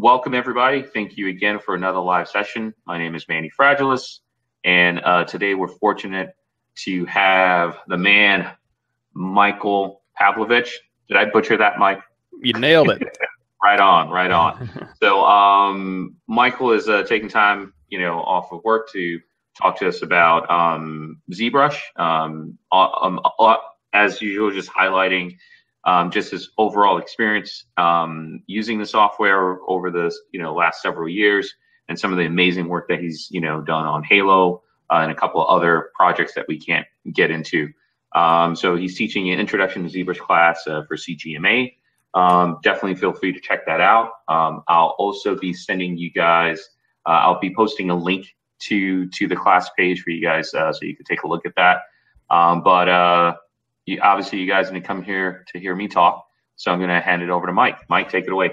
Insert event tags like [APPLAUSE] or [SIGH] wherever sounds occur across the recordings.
welcome everybody. Thank you again for another live session. My name is Manny Fragilis, and uh, today we're fortunate to have the man, Michael Pavlovich. Did I butcher that, Mike? You nailed it. [LAUGHS] right on, right on. [LAUGHS] so, um, Michael is uh, taking time, you know, off of work to talk to us about um, ZBrush. Um, uh, um, uh, as usual, just highlighting um, just his overall experience um, using the software over the you know last several years, and some of the amazing work that he's you know done on Halo uh, and a couple of other projects that we can't get into. Um, so he's teaching an introduction to ZBrush class uh, for CGMA. Um, definitely feel free to check that out. Um, I'll also be sending you guys. Uh, I'll be posting a link to to the class page for you guys, uh, so you can take a look at that. Um, but uh, you, obviously, you guys to come here to hear me talk. So I'm going to hand it over to Mike. Mike, take it away.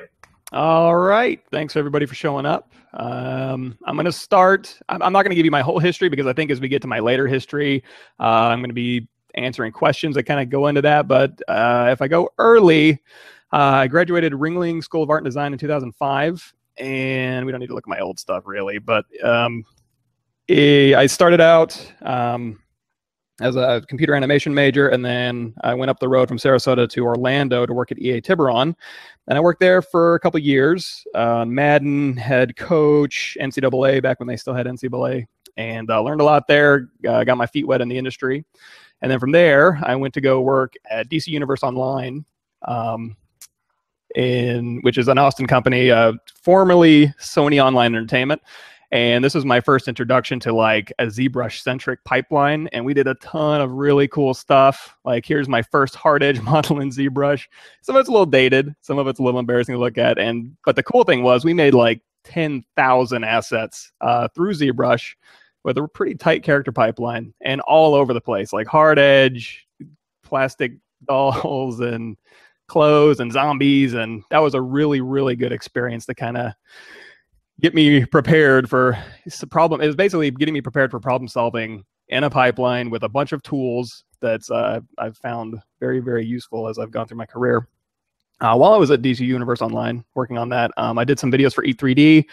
All right. Thanks everybody for showing up. Um, I'm going to start. I'm, I'm not going to give you my whole history because I think as we get to my later history, uh, I'm going to be answering questions that kind of go into that. But uh, if I go early, uh, I graduated Ringling School of Art and Design in 2005, and we don't need to look at my old stuff really. But um, I started out. Um, as a computer animation major, and then I went up the road from Sarasota to Orlando to work at EA Tiburon, and I worked there for a couple years. Uh, Madden head coach, NCAA back when they still had NCAA, and uh, learned a lot there. Uh, got my feet wet in the industry, and then from there I went to go work at DC Universe Online. Um, in which is an Austin company, uh, formerly Sony Online Entertainment, and this was my first introduction to like a ZBrush centric pipeline. And we did a ton of really cool stuff. Like here's my first hard edge [LAUGHS] model in ZBrush. Some of it's a little dated, some of it's a little embarrassing to look at. And but the cool thing was we made like 10,000 assets uh, through ZBrush with a pretty tight character pipeline and all over the place, like hard edge, plastic dolls and clothes and zombies. And that was a really, really good experience to kind of get me prepared for problem. It was basically getting me prepared for problem solving in a pipeline with a bunch of tools that's uh, I've found very very useful as I've gone through my career. Uh, while I was at DC Universe Online working on that, um, I did some videos for E3D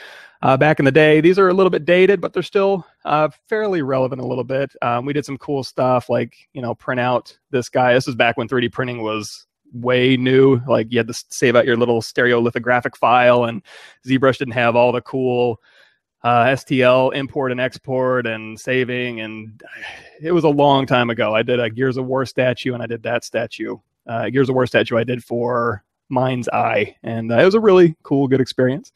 uh, back in the day. These are a little bit dated, but they're still uh, fairly relevant a little bit. Um, we did some cool stuff like you know print out this guy. This is back when 3D printing was way new. Like you had to save out your little stereolithographic file, and ZBrush didn't have all the cool uh, STL import and export and saving. And [SIGHS] it was a long time ago. I did a Gears of War statue, and I did that statue. Uh, Gears of War statue I did for Mind's Eye, and uh, it was a really cool, good experience.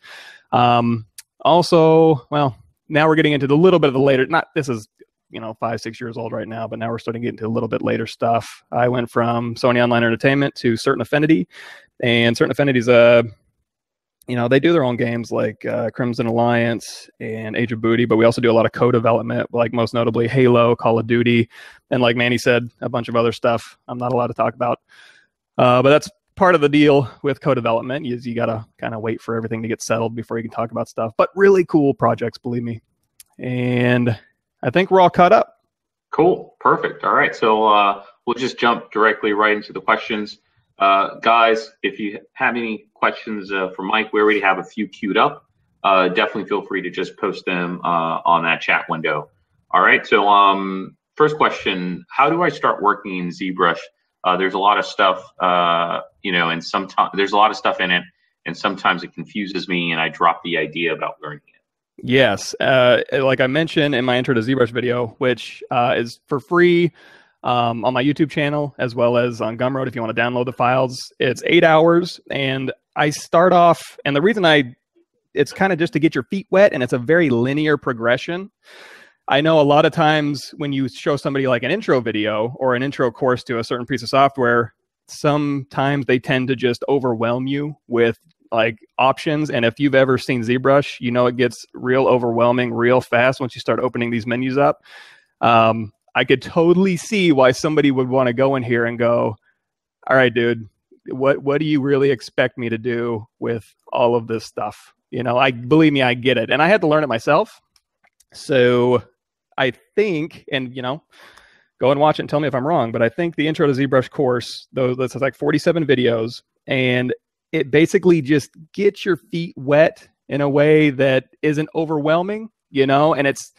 Um, also, well, now we're getting into the little bit of the later. Not this is you know five six years old right now but now we're starting to get into a little bit later stuff. I went from sony online entertainment to certain affinity and certain affinity is a you know they do their own games like uh, crimson alliance and age of booty but we also do a lot of co-development like most notably halo call of duty and like manny said a bunch of other stuff i'm not allowed to talk about. Uh, but that's part of the deal with co-development is you gotta kind of wait for everything to get settled before you can talk about stuff. But really cool projects believe me. And I think we're all caught up. Cool. Perfect. All right. So uh, we'll just jump directly right into the questions. Uh, guys, if you have any questions uh, for Mike, we already have a few queued up. Uh, definitely feel free to just post them uh, on that chat window. All right. So, um, first question: How do I start working in ZBrush? Uh, there's a lot of stuff, you know, and sometimes there's a lot of stuff in it, and sometimes it confuses me, and I drop the idea about learning it. Yes, uh, like I mentioned in my intro to ZBrush video, which uh, is for free um, on my YouTube channel as well as on Gumroad if you want to download the files. It's eight hours, and I start off, and the reason I, it's kind of just to get your feet wet, and it's a very linear progression. I know a lot of times when you show somebody like an intro video or an intro course to a certain piece of software, sometimes they tend to just overwhelm you with like options. And if you've ever seen ZBrush, you know it gets real overwhelming real fast once you start opening these menus up. Um, I could totally see why somebody would want to go in here and go, "All right, dude, what what do you really expect me to do with all of this stuff?" You know, I believe me, I get it, and I had to learn it myself. So I think, and you know, go and watch it and tell me if I'm wrong, but I think the intro to ZBrush course, though, that's like 47 videos, and it basically just gets your feet wet in a way that isn't overwhelming, you know, and it's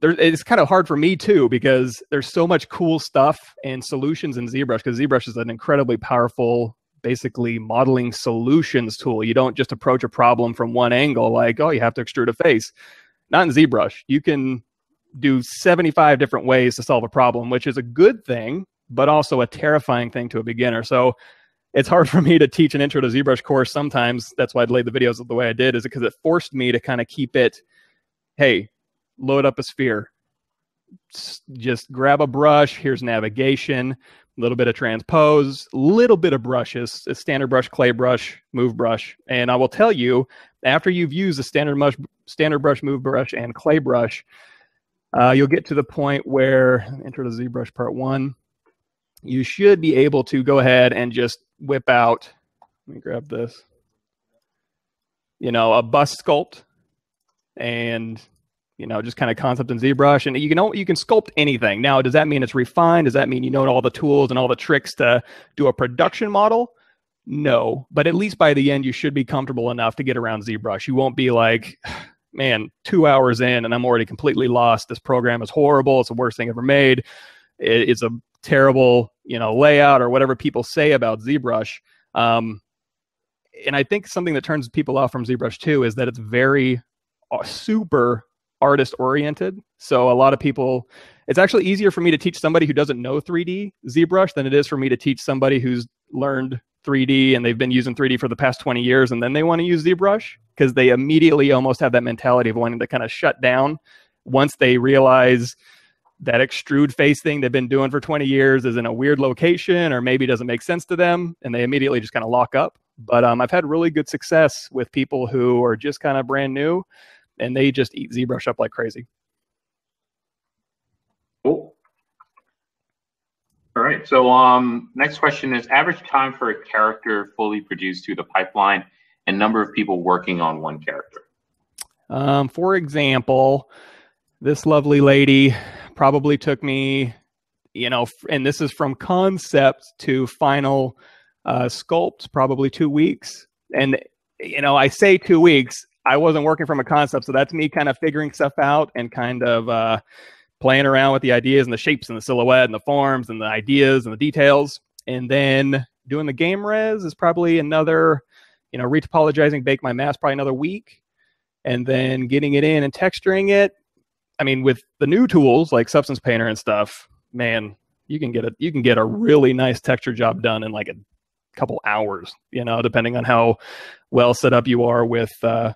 there, it's kind of hard for me too because there's so much cool stuff and solutions in ZBrush because ZBrush is an incredibly powerful basically modeling solutions tool. You don't just approach a problem from one angle like, oh, you have to extrude a face. Not in ZBrush. You can do 75 different ways to solve a problem, which is a good thing, but also a terrifying thing to a beginner. So it's hard for me to teach an intro to ZBrush course sometimes. That's why I laid the videos the way I did, is because it forced me to kind of keep it, hey, load up a sphere. Just grab a brush. Here's navigation, a little bit of transpose, little bit of brushes, a standard brush, clay brush, move brush. And I will tell you, after you've used the standard brush, standard brush, move brush, and clay brush, uh, you'll get to the point where enter the ZBrush part one. You should be able to go ahead and just whip out. Let me grab this. You know, a bust sculpt, and you know, just kind of concept in ZBrush, and you can you can sculpt anything. Now, does that mean it's refined? Does that mean you know all the tools and all the tricks to do a production model? No, but at least by the end, you should be comfortable enough to get around ZBrush. You won't be like, [SIGHS] man, two hours in and I'm already completely lost. This program is horrible. It's the worst thing ever made. it's a terrible, you know, layout or whatever people say about ZBrush. Um, and I think something that turns people off from ZBrush too is that it's very uh, super artist oriented. So a lot of people, it's actually easier for me to teach somebody who doesn't know 3D ZBrush than it is for me to teach somebody who's learned 3D and they've been using 3D for the past 20 years and then they want to use ZBrush because they immediately almost have that mentality of wanting to kind of shut down once they realize that extrude face thing they've been doing for 20 years is in a weird location or maybe doesn't make sense to them and they immediately just kind of lock up. But um, I've had really good success with people who are just kind of brand new and they just eat ZBrush up like crazy. Cool. All right. So um, next question is average time for a character fully produced through the pipeline and number of people working on one character. Um, for example, this lovely lady probably took me, you know, and this is from concept to final uh, sculpt, probably two weeks. And, you know, I say two weeks, I wasn't working from a concept. So that's me kind of figuring stuff out and kind of uh, playing around with the ideas and the shapes and the silhouette and the forms and the ideas and the details. And then doing the game res is probably another, you know, retopologizing, bake my mask, probably another week. And then getting it in and texturing it. I mean, with the new tools like Substance Painter and stuff, man, you can get a you can get a really nice texture job done in like a couple hours, you know, depending on how well set up you are with uh,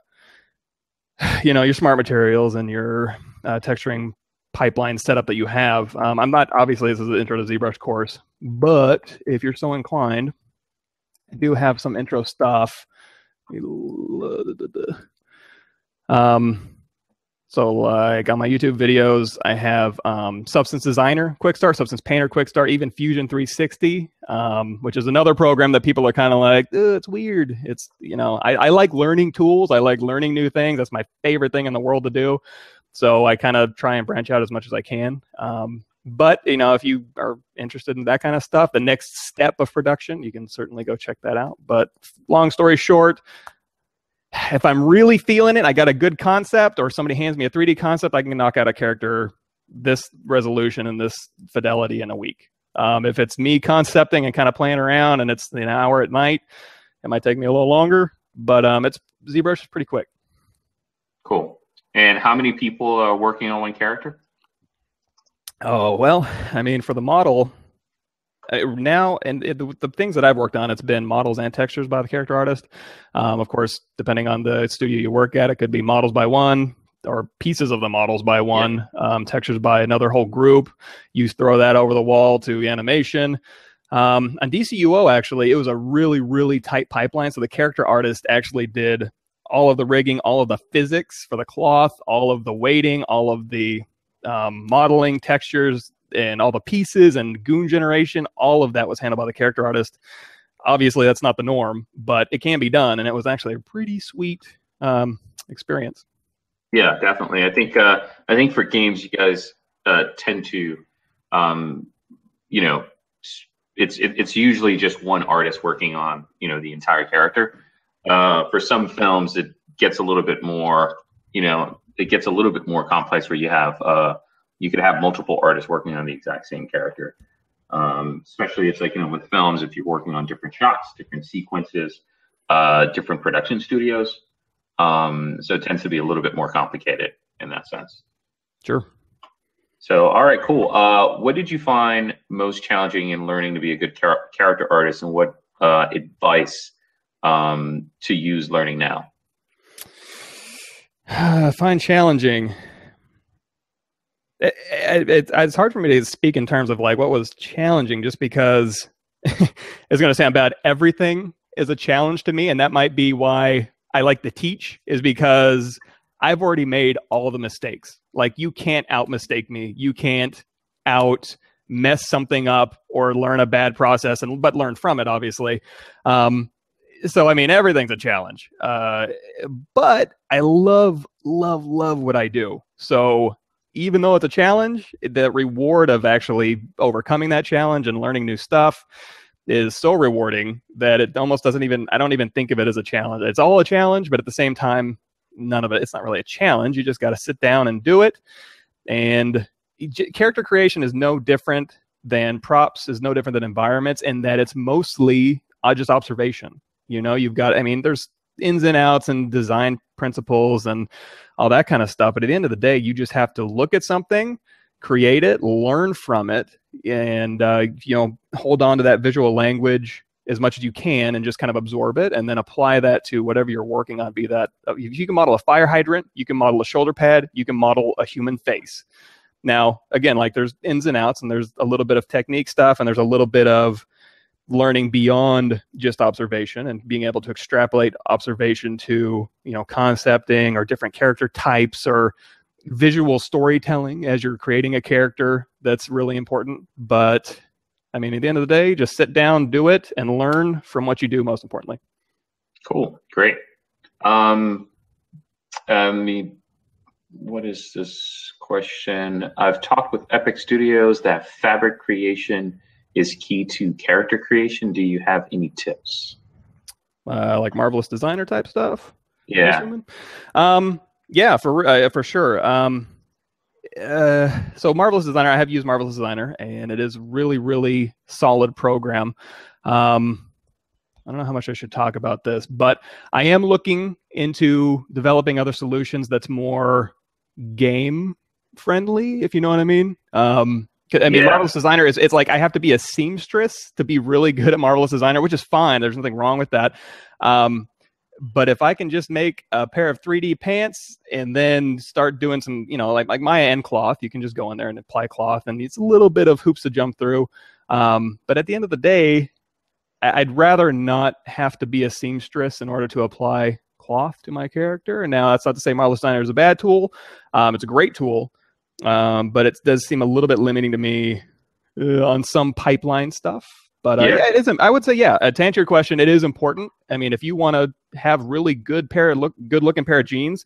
[SIGHS] you know your smart materials and your uh, texturing pipeline setup that you have. Um, I'm not obviously this is an intro to ZBrush course, but if you're so inclined, I do have some intro stuff. Um, so like on my YouTube videos, I have um, Substance Designer Quick Start, Substance Painter Quick Start, even Fusion 360, um, which is another program that people are kind of like, it's weird. It's you know, I, I like learning tools. I like learning new things. That's my favorite thing in the world to do. So I kind of try and branch out as much as I can. Um, but you know, if you are interested in that kind of stuff, the next step of production, you can certainly go check that out. But long story short, if I'm really feeling it, I got a good concept, or somebody hands me a 3D concept, I can knock out a character this resolution and this fidelity in a week. Um, if it's me concepting and kind of playing around, and it's an hour at night, it might take me a little longer. But um, it's ZBrush is pretty quick. Cool. And how many people are working on one character? Oh well, I mean, for the model, uh, now and it, the, the, things that I've worked on, it's been models and textures by the character artist. Um, of course, depending on the studio you work at, it could be models by one or pieces of the models by one, yeah. um, textures by another whole group. You throw that over the wall to animation. Um, on DCUO, actually, it was a really, really tight pipeline. So the character artist actually did all of the rigging, all of the physics for the cloth, all of the weighting, all of the um, modeling, textures, and all the pieces and goon generation, all of that was handled by the character artist. Obviously, that's not the norm, but it can be done, and it was actually a pretty sweet um, experience. Yeah, definitely. I think uh, I think for games, you guys uh, tend to, um, you know, it's it, it's usually just one artist working on you know the entire character. Uh, for some films, it gets a little bit more, you know, it gets a little bit more complex where you have uh, you could have multiple artists working on the exact same character. Um, especially it's like you know with films, if you're working on different shots, different sequences, uh, different production studios. Um, so it tends to be a little bit more complicated in that sense. Sure. So, all right, cool. Uh, what did you find most challenging in learning to be a good char- character artist, and what uh, advice um, to use learning now? [SIGHS] I find challenging. It, it, it, it's hard for me to speak in terms of like what was challenging, just because [LAUGHS] it's going to sound bad. Everything is a challenge to me, and that might be why I like to teach. Is because I've already made all the mistakes. Like you can't out mistake me. You can't out mess something up or learn a bad process and but learn from it obviously. Um, so I mean everything's a challenge. Uh, but I love love love what I do. So even though it's a challenge, the reward of actually overcoming that challenge and learning new stuff is so rewarding that it almost doesn't even I don't even think of it as a challenge. It's all a challenge, but at the same time none of it. It's not really a challenge. You just got to sit down and do it. And character creation is no different than props, is no different than environments, in that it's mostly uh, just observation. You know, you've got, I mean, there's ins and outs and design principles and all that kind of stuff. But at the end of the day, you just have to look at something, create it, learn from it, and, uh, you know, hold on to that visual language as much as you can and just kind of absorb it and then apply that to whatever you're working on be that uh, you can model a fire hydrant you can model a shoulder pad you can model a human face now again like there's ins and outs and there's a little bit of technique stuff and there's a little bit of learning beyond just observation and being able to extrapolate observation to you know concepting or different character types or visual storytelling as you're creating a character that's really important but I mean, at the end of the day, just sit down, do it, and learn from what you do. Most importantly. Cool. Great. Um, I mean, what is this question? I've talked with Epic Studios that fabric creation is key to character creation. Do you have any tips? Uh, like marvelous designer type stuff. Yeah. Um, yeah, for uh, for sure. Um, uh, so Marvelous Designer, I have used Marvelous Designer, and it is really, really solid program. Um, I don't know how much I should talk about this, but I am looking into developing other solutions that's more game friendly, if you know what I mean. Um, I mean, yeah. Marvelous Designer is it's like I have to be a seamstress to be really good at Marvelous Designer, which is fine. There's nothing wrong with that. Um, but if I can just make a pair of 3D pants and then start doing some, you know, like like Maya and cloth, you can just go in there and apply cloth, and it's a little bit of hoops to jump through. Um, but at the end of the day, I'd rather not have to be a seamstress in order to apply cloth to my character. And now that's not to say Marvelous Designer is a bad tool. Um, it's a great tool, um, but it does seem a little bit limiting to me uh, on some pipeline stuff. But uh, yeah. yeah. it isn't. I would say, yeah. Uh, to answer your question, it is important. I mean, if you want to have really good pair, look good looking pair of jeans,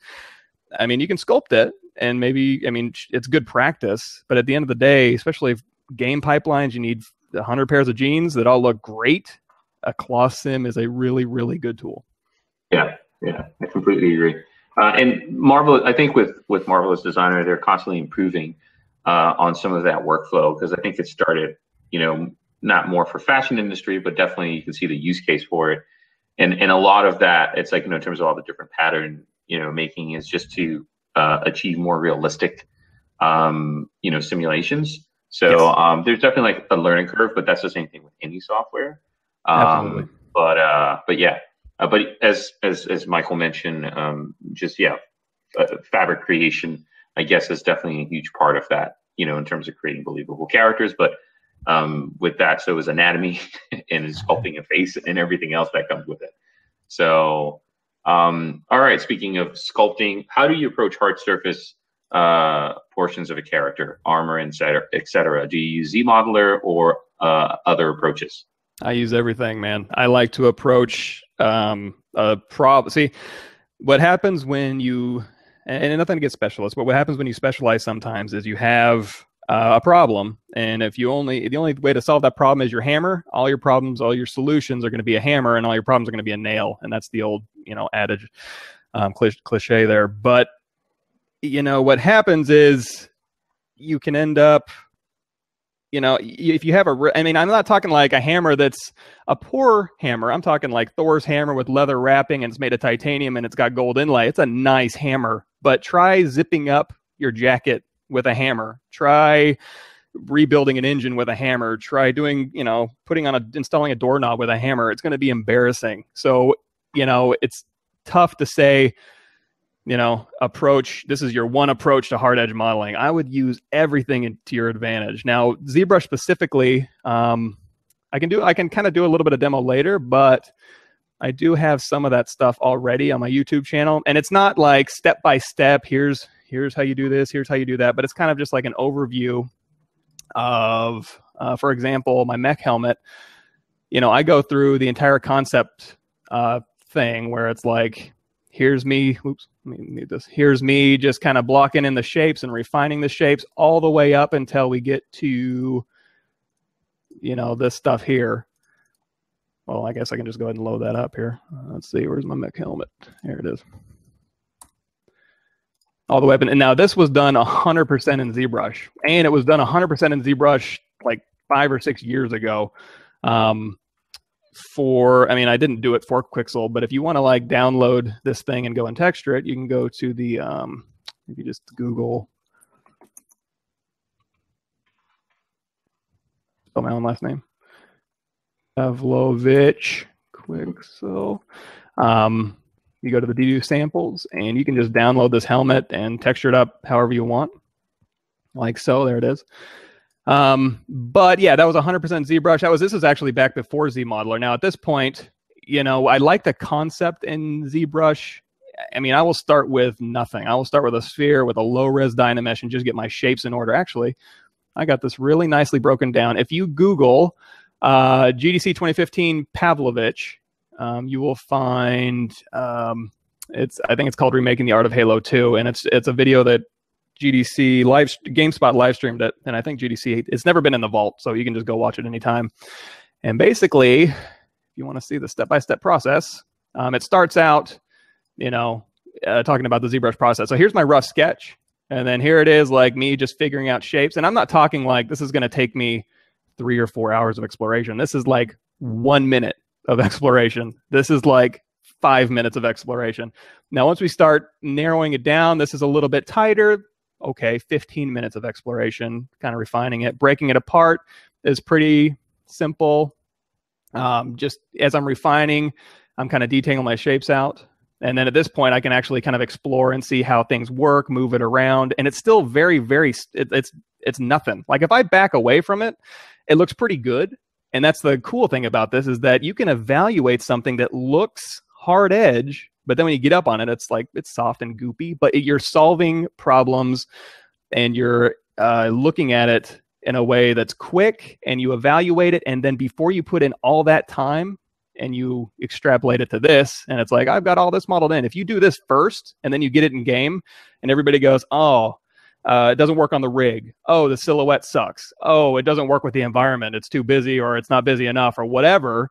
I mean, you can sculpt it, and maybe, I mean, it's good practice. But at the end of the day, especially if game pipelines, you need hundred pairs of jeans that all look great. A cloth sim is a really, really good tool. Yeah, yeah, I completely agree. Uh, and Marvel, I think with with Marvelous Designer, they're constantly improving uh, on some of that workflow because I think it started, you know, not more for fashion industry, but definitely you can see the use case for it. And and a lot of that, it's like you know, in terms of all the different pattern you know making is just to uh, achieve more realistic um, you know simulations. So yes. um, there's definitely like a learning curve, but that's the same thing with any software. Um, Absolutely. But uh, but yeah, but as as as Michael mentioned, um, just yeah, uh, fabric creation, I guess, is definitely a huge part of that. You know, in terms of creating believable characters, but um, with that. So is anatomy [LAUGHS] and sculpting a face and everything else that comes with it. So, um, all right. Speaking of sculpting, how do you approach hard surface uh, portions of a character, armor, etc., cetera, et cetera? Do you use ZModeler or uh, other approaches? I use everything, man. I like to approach um, a prob. See, what happens when you and nothing to get specialists, but what happens when you specialize sometimes is you have uh, a problem. And if you only, the only way to solve that problem is your hammer, all your problems, all your solutions are going to be a hammer and all your problems are going to be a nail. And that's the old, you know, adage, um, cliche there. But, you know, what happens is you can end up, you know, if you have a, I mean, I'm not talking like a hammer that's a poor hammer. I'm talking like Thor's hammer with leather wrapping and it's made of titanium and it's got gold inlay. It's a nice hammer, but try zipping up your jacket with a hammer. Try rebuilding an engine with a hammer. Try doing, you know, putting on a installing a doorknob with a hammer. It's going to be embarrassing. So, you know, it's tough to say, you know, approach. This is your one approach to hard edge modeling. I would use everything to your advantage. Now, ZBrush specifically, um, I can do. I can kind of do a little bit of demo later, but I do have some of that stuff already on my YouTube channel, and it's not like step by step. Here's here's how you do this, here's how you do that. But it's kind of just like an overview of, uh, for example, my mech helmet. You know, I go through the entire concept uh, thing where it's like, here's me. Oops, let me need this. Here's me just kind of blocking in the shapes and refining the shapes all the way up until we get to, you know, this stuff here. Well, I guess I can just go ahead and load that up here. Uh, let's see, where's my mech helmet? Here it is all the up. And now this was done 100% in ZBrush, and it was done 100% in ZBrush like five or six years ago. Um, for, I mean, I didn't do it for Quixel, but if you want to like download this thing and go and texture it, you can go to the, um, if you just Google, spell my own last name, Pavlovich Quixel. Um, you go to the DDU samples and you can just download this helmet and texture it up however you want. Like so, there it is. Um, but yeah, that was 100% ZBrush. That was this is actually back before ZModeler. Now at this point, you know, I like the concept in ZBrush. I mean, I will start with nothing. I will start with a sphere with a low res Dynamesh and just get my shapes in order. Actually, I got this really nicely broken down. If you Google uh, GDC 2015 Pavlovich, um, you will find um, it's I think it's called remaking the art of Halo 2, and it's it's a video that GDC live GameSpot live streamed it, and I think GDC it's never been in the vault, so you can just go watch it anytime. And basically, if you want to see the step by step process, um, it starts out, you know, uh, talking about the ZBrush process. So here's my rough sketch, and then here it is, like me just figuring out shapes. And I'm not talking like this is going to take me three or four hours of exploration. This is like one minute of [LAUGHS] exploration. This is like five minutes of exploration. Now, once we start narrowing it down, this is a little bit tighter. Okay, 15 minutes of exploration, kind of refining it. Breaking it apart is pretty simple. Um, just as I'm refining, I'm kind of detailing my shapes out. And then at this point, I can actually kind of explore and see how things work, move it around. And it's still very, very, it, it's, it's nothing. Like if I back away from it, it looks pretty good and that's the cool thing about this is that you can evaluate something that looks hard edge, but then when you get up on it, it's like it's soft and goopy. But you're solving problems and you're uh, looking at it in a way that's quick and you evaluate it. And then before you put in all that time and you extrapolate it to this, and it's like, I've got all this modeled in. If you do this first and then you get it in game and everybody goes, oh, uh, it doesn't work on the rig. Oh, the silhouette sucks. Oh, it doesn't work with the environment. It's too busy or it's not busy enough or whatever.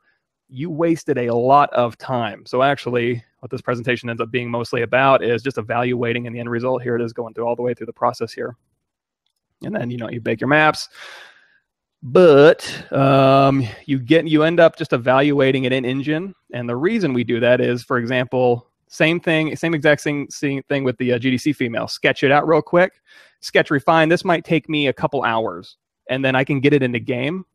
You wasted a lot of time. So, actually, what this presentation ends up being mostly about is just evaluating in the end result. Here it is going through all the way through the process here. And then, you know, you bake your maps. But um, you get you end up just evaluating it in engine, and the reason we do that is, for example, same thing, same exact thing, thing with the uh, GDC female. Sketch it out real quick, sketch refine. This might take me a couple hours, and then I can get it into game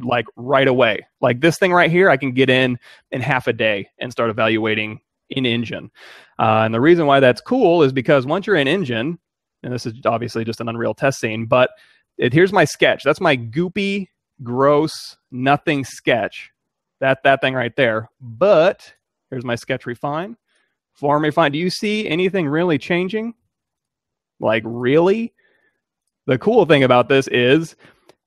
like right away. Like this thing right here, I can get in in half a day and start evaluating in engine. Uh, and the reason why that's cool is because once you're in engine, and this is obviously just an Unreal test scene, but it, here's my sketch. That's my goopy, gross, nothing sketch. That that thing right there. But Here's my sketch refine. Form refine. Do you see anything really changing? Like, really? The cool thing about this is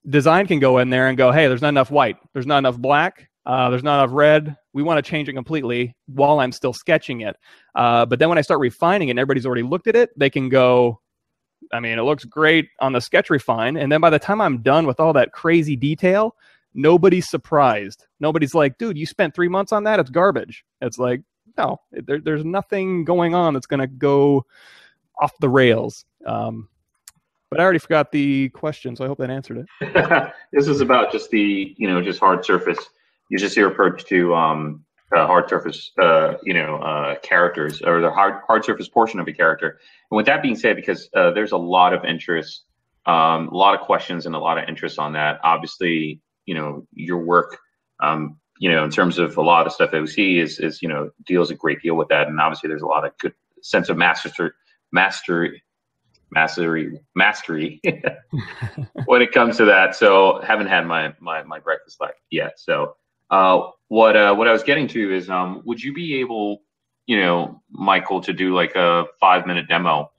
design can go in there and go, hey, there's not enough white. There's not enough black. Uh, there's not enough red. We want to change it completely while I'm still sketching it. Uh, but then when I start refining it and everybody's already looked at it, they can go, I mean, it looks great on the sketch refine, and then by the time I'm done with all that crazy detail, nobody's surprised. Nobody's like, dude, you spent three months on that. It's garbage. It's like, no, there, there's nothing going on that's going to go off the rails. Um, but I already forgot the question, so I hope that answered it. [LAUGHS] this is about just the, you know, just hard surface. You just your approach to um, uh, hard surface, uh, you know, uh, characters or the hard hard surface portion of a character. And with that being said, because uh, there's a lot of interest, um, a lot of questions, and a lot of interest on that. Obviously, you know your work um, you know in terms of a lot of stuff that we see is is you know deals a great deal with that and obviously there's a lot of good sense of mastery mastery mastery mastery [LAUGHS] [LAUGHS] when it comes to that so haven't had my my, my breakfast yet so uh, what uh, what I was getting to is um, would you be able you know Michael to do like a five minute demo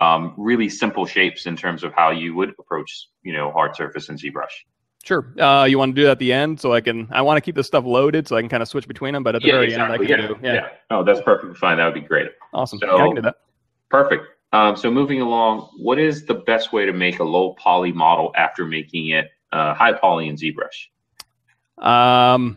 um, really simple shapes in terms of how you would approach you know hard surface and ZBrush Sure. Uh, you want to do that at the end, so I can. I want to keep this stuff loaded, so I can kind of switch between them. But at the yeah, very exactly. end, I can yeah. do. Yeah. yeah. Oh, that's perfectly fine. That would be great. Awesome. So, yeah, I can do that. Perfect. Um, so moving along, what is the best way to make a low poly model after making it uh, high poly in ZBrush? Um,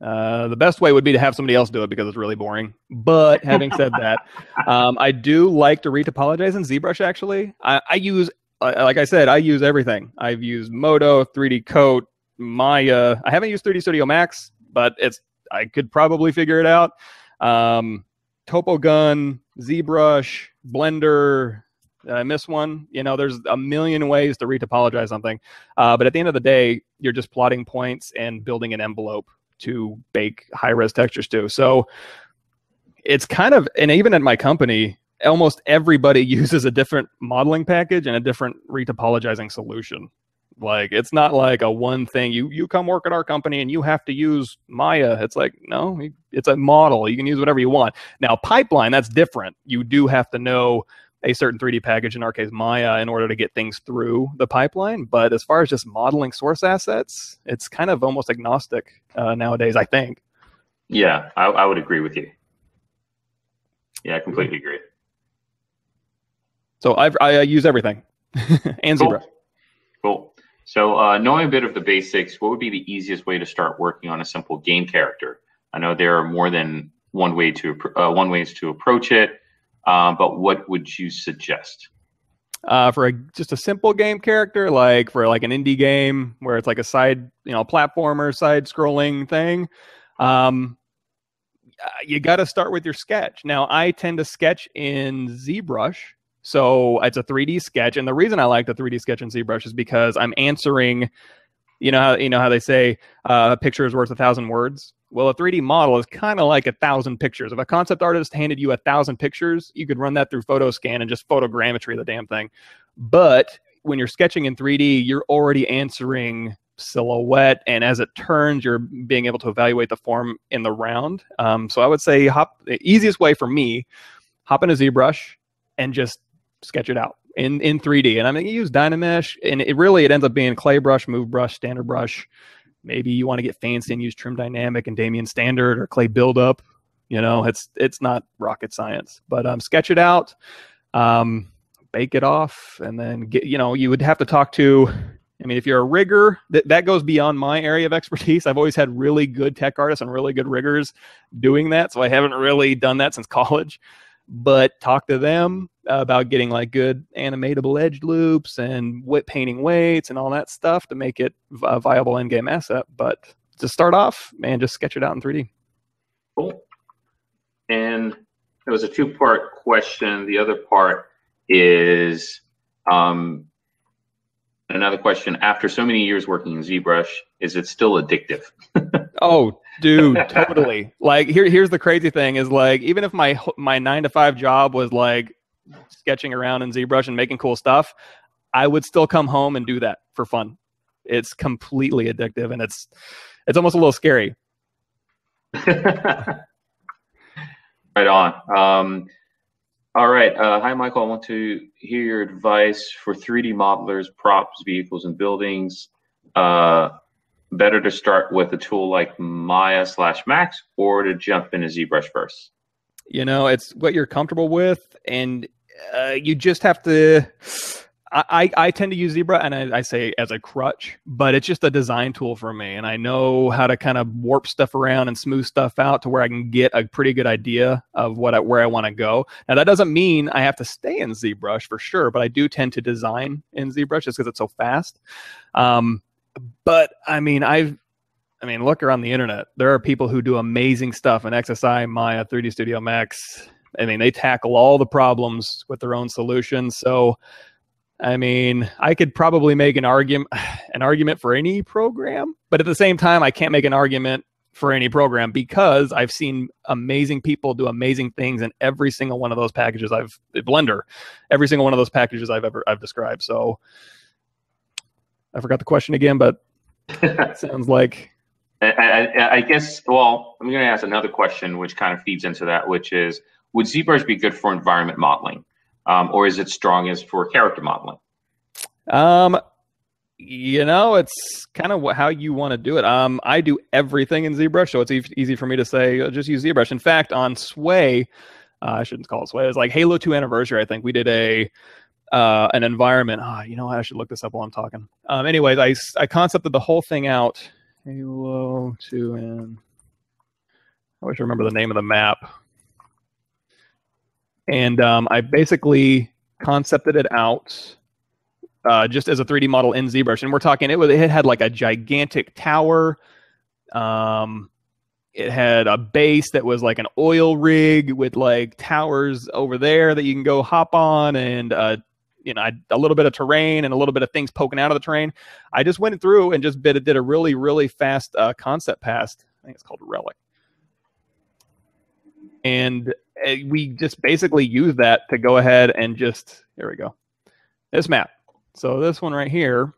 uh, the best way would be to have somebody else do it because it's really boring. But having said that, [LAUGHS] um, I do like to retopologize in ZBrush. Actually, I, I use like I said, I use everything. I've used Modo, 3D Coat, Maya. I haven't used 3D Studio Max, but it's I could probably figure it out. Um, TopoGun, ZBrush, Blender. Did I miss one? You know, there's a million ways to retopologize something. Uh, but at the end of the day, you're just plotting points and building an envelope to bake high res textures to. So it's kind of, and even at my company, almost everybody [LAUGHS] uses a different modeling package and a different retopologizing solution. Like it's not like a one thing. You you come work at our company and you have to use Maya. It's like no, it's a model. You can use whatever you want. Now pipeline that's different. You do have to know a certain 3D package, in our case Maya, in order to get things through the pipeline. But as far as just modeling source assets, it's kind of almost agnostic uh, nowadays. I think. Yeah, I, I would agree with you. Yeah, I completely agree. So I've, I use everything [LAUGHS] and cool. ZBrush. Cool. So uh, knowing a bit of the basics, what would be the easiest way to start working on a simple game character? I know there are more than one way to uh, one ways to approach it, um, but what would you suggest? Uh, for a, just a simple game character, like for like an indie game where it's like a side, you know, platformer, side scrolling thing, um, uh, you got to start with your sketch. Now, I tend to sketch in ZBrush so it's a 3D sketch, and the reason I like the 3D sketch in ZBrush is because I'm answering. You know how you know how they say uh, a picture is worth a thousand words. Well, a 3D model is kind of like a thousand pictures. If a concept artist handed you a thousand pictures, you could run that through PhotoScan and just photogrammetry the damn thing. But when you're sketching in 3D, you're already answering silhouette, and as it turns, you're being able to evaluate the form in the round. Um, so I would say hop the easiest way for me, hop into ZBrush and just sketch it out in in 3D. And I'm going to use Dynamesh, and it really it ends up being clay brush, move brush, standard brush. Maybe you want to get fancy and use Trim Dynamic and Damien Standard or clay buildup. You know, it's it's not rocket science, but um, sketch it out, um, bake it off, and then get. You know, you would have to talk to. I mean, if you're a rigger, that that goes beyond my area of [LAUGHS] expertise. I've always had really good tech artists and really good riggers doing that, so I haven't really done that since [LAUGHS] college but talk to them about getting like good animatable edge loops and whip painting weights and all that stuff to make it a viable end game asset. But to start off, man, just sketch it out in 3D. Cool. And it was a two part question. The other part is um, another question. After so many years working in ZBrush, is it still addictive? [LAUGHS] oh, dude, totally. like here, here's the crazy thing: is like even if my my nine to five job was like sketching around in ZBrush and making cool stuff, I would still come home and do that for fun. It's completely addictive, and it's it's almost a little scary. [LAUGHS] right on. Um, all right. Uh, hi, Michael. I want to hear your advice for 3D modelers, props, vehicles, and buildings. Uh, better to start with a tool like Maya slash Max or to jump into ZBrush first? You know, it's what you're comfortable with. And uh, you just have to. I, I tend to use ZBrush and I, I, say as a crutch, but it's just a design tool for me. And I know how to kind of warp stuff around and smooth stuff out to where I can get a pretty good idea of what I, where I want to go. Now that doesn't mean I have to stay in ZBrush for sure, but I do tend to design in ZBrush just because it's so fast. Um, but I mean, I've I mean, look around the internet. There are people who do amazing stuff in XSI, Maya, 3D Studio Max. I mean, they tackle all the problems with their own solutions. So I mean, I could probably make an argument [SIGHS] an argument for any program, but at the same time, I can't make an argument for any program because I've seen amazing people do amazing things in every single one of those packages I've Blender, every single one of those packages I've ever I've described. So I forgot the question again, but [LAUGHS] sounds like I, I, I, guess. Well, I'm going to ask another question, which kind of feeds into that, which is: Would ZBrush be good for environment modeling? Um, or is it strongest for character modeling? Um, you know, it's kind of how you want to do it. Um, I do everything in ZBrush, so it's e- easy for me to say uh, just use ZBrush. In fact, on Sway, uh, I shouldn't call it Sway. It was like Halo Two Anniversary. I think we did a uh, an environment. Oh, you know what? I should look this up while I'm talking. Um, anyways, I I concepted the whole thing out. Halo Two and I wish I remember the name of the map and um, I basically concepted it out uh, just as a 3D model in ZBrush. And we're talking it was it had like a gigantic tower. Um, it had a base that was like an oil rig with like towers over there that you can go hop on and uh, you know a little bit of terrain and a little bit of things poking out of the terrain. I just went through and just did, did a really really fast uh, concept pass. I think it's called Relic. And we just basically use that to go ahead and just here we go this map so this one right here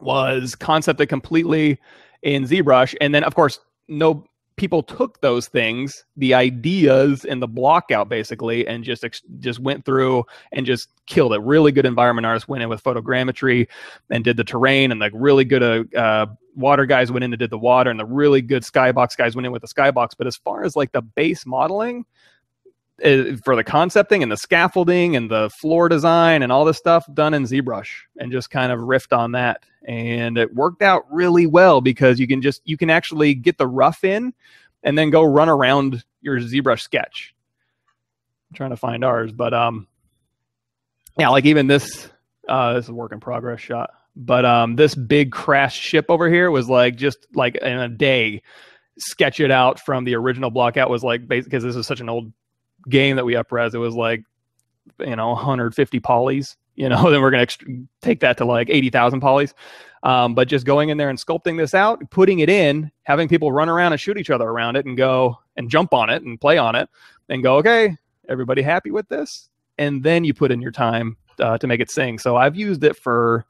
was concepted completely in ZBrush, and then of course no people took those things, the ideas and the block out basically, and just just went through and just killed it. Really good environment artists went in with photogrammetry and did the terrain, and like really good uh, uh, water guys went in and did the water, and the really good skybox guys went in with the skybox. But as far as like the base modeling, for the concepting and the scaffolding and the floor design and all this stuff done in ZBrush and just kind of riffed on that. And it worked out really well because you can just you can actually get the rough in and then go run around your ZBrush sketch. I'm trying to find ours, but um yeah, like even this uh this is a work in progress shot. But um this big crash ship over here was like just like in a day sketch it out from the original block out was like because this is such an old game that we upres, it was like, you know, 150 polys. You know, [LAUGHS] then we're going to take that to like 80,000 polys. Um, but just going in there and sculpting this out, putting it in, having people run around and shoot each other around it and go and jump on it and play on it and go, okay, everybody happy with this? And then you put in your time uh, to make it sing. So I've used it for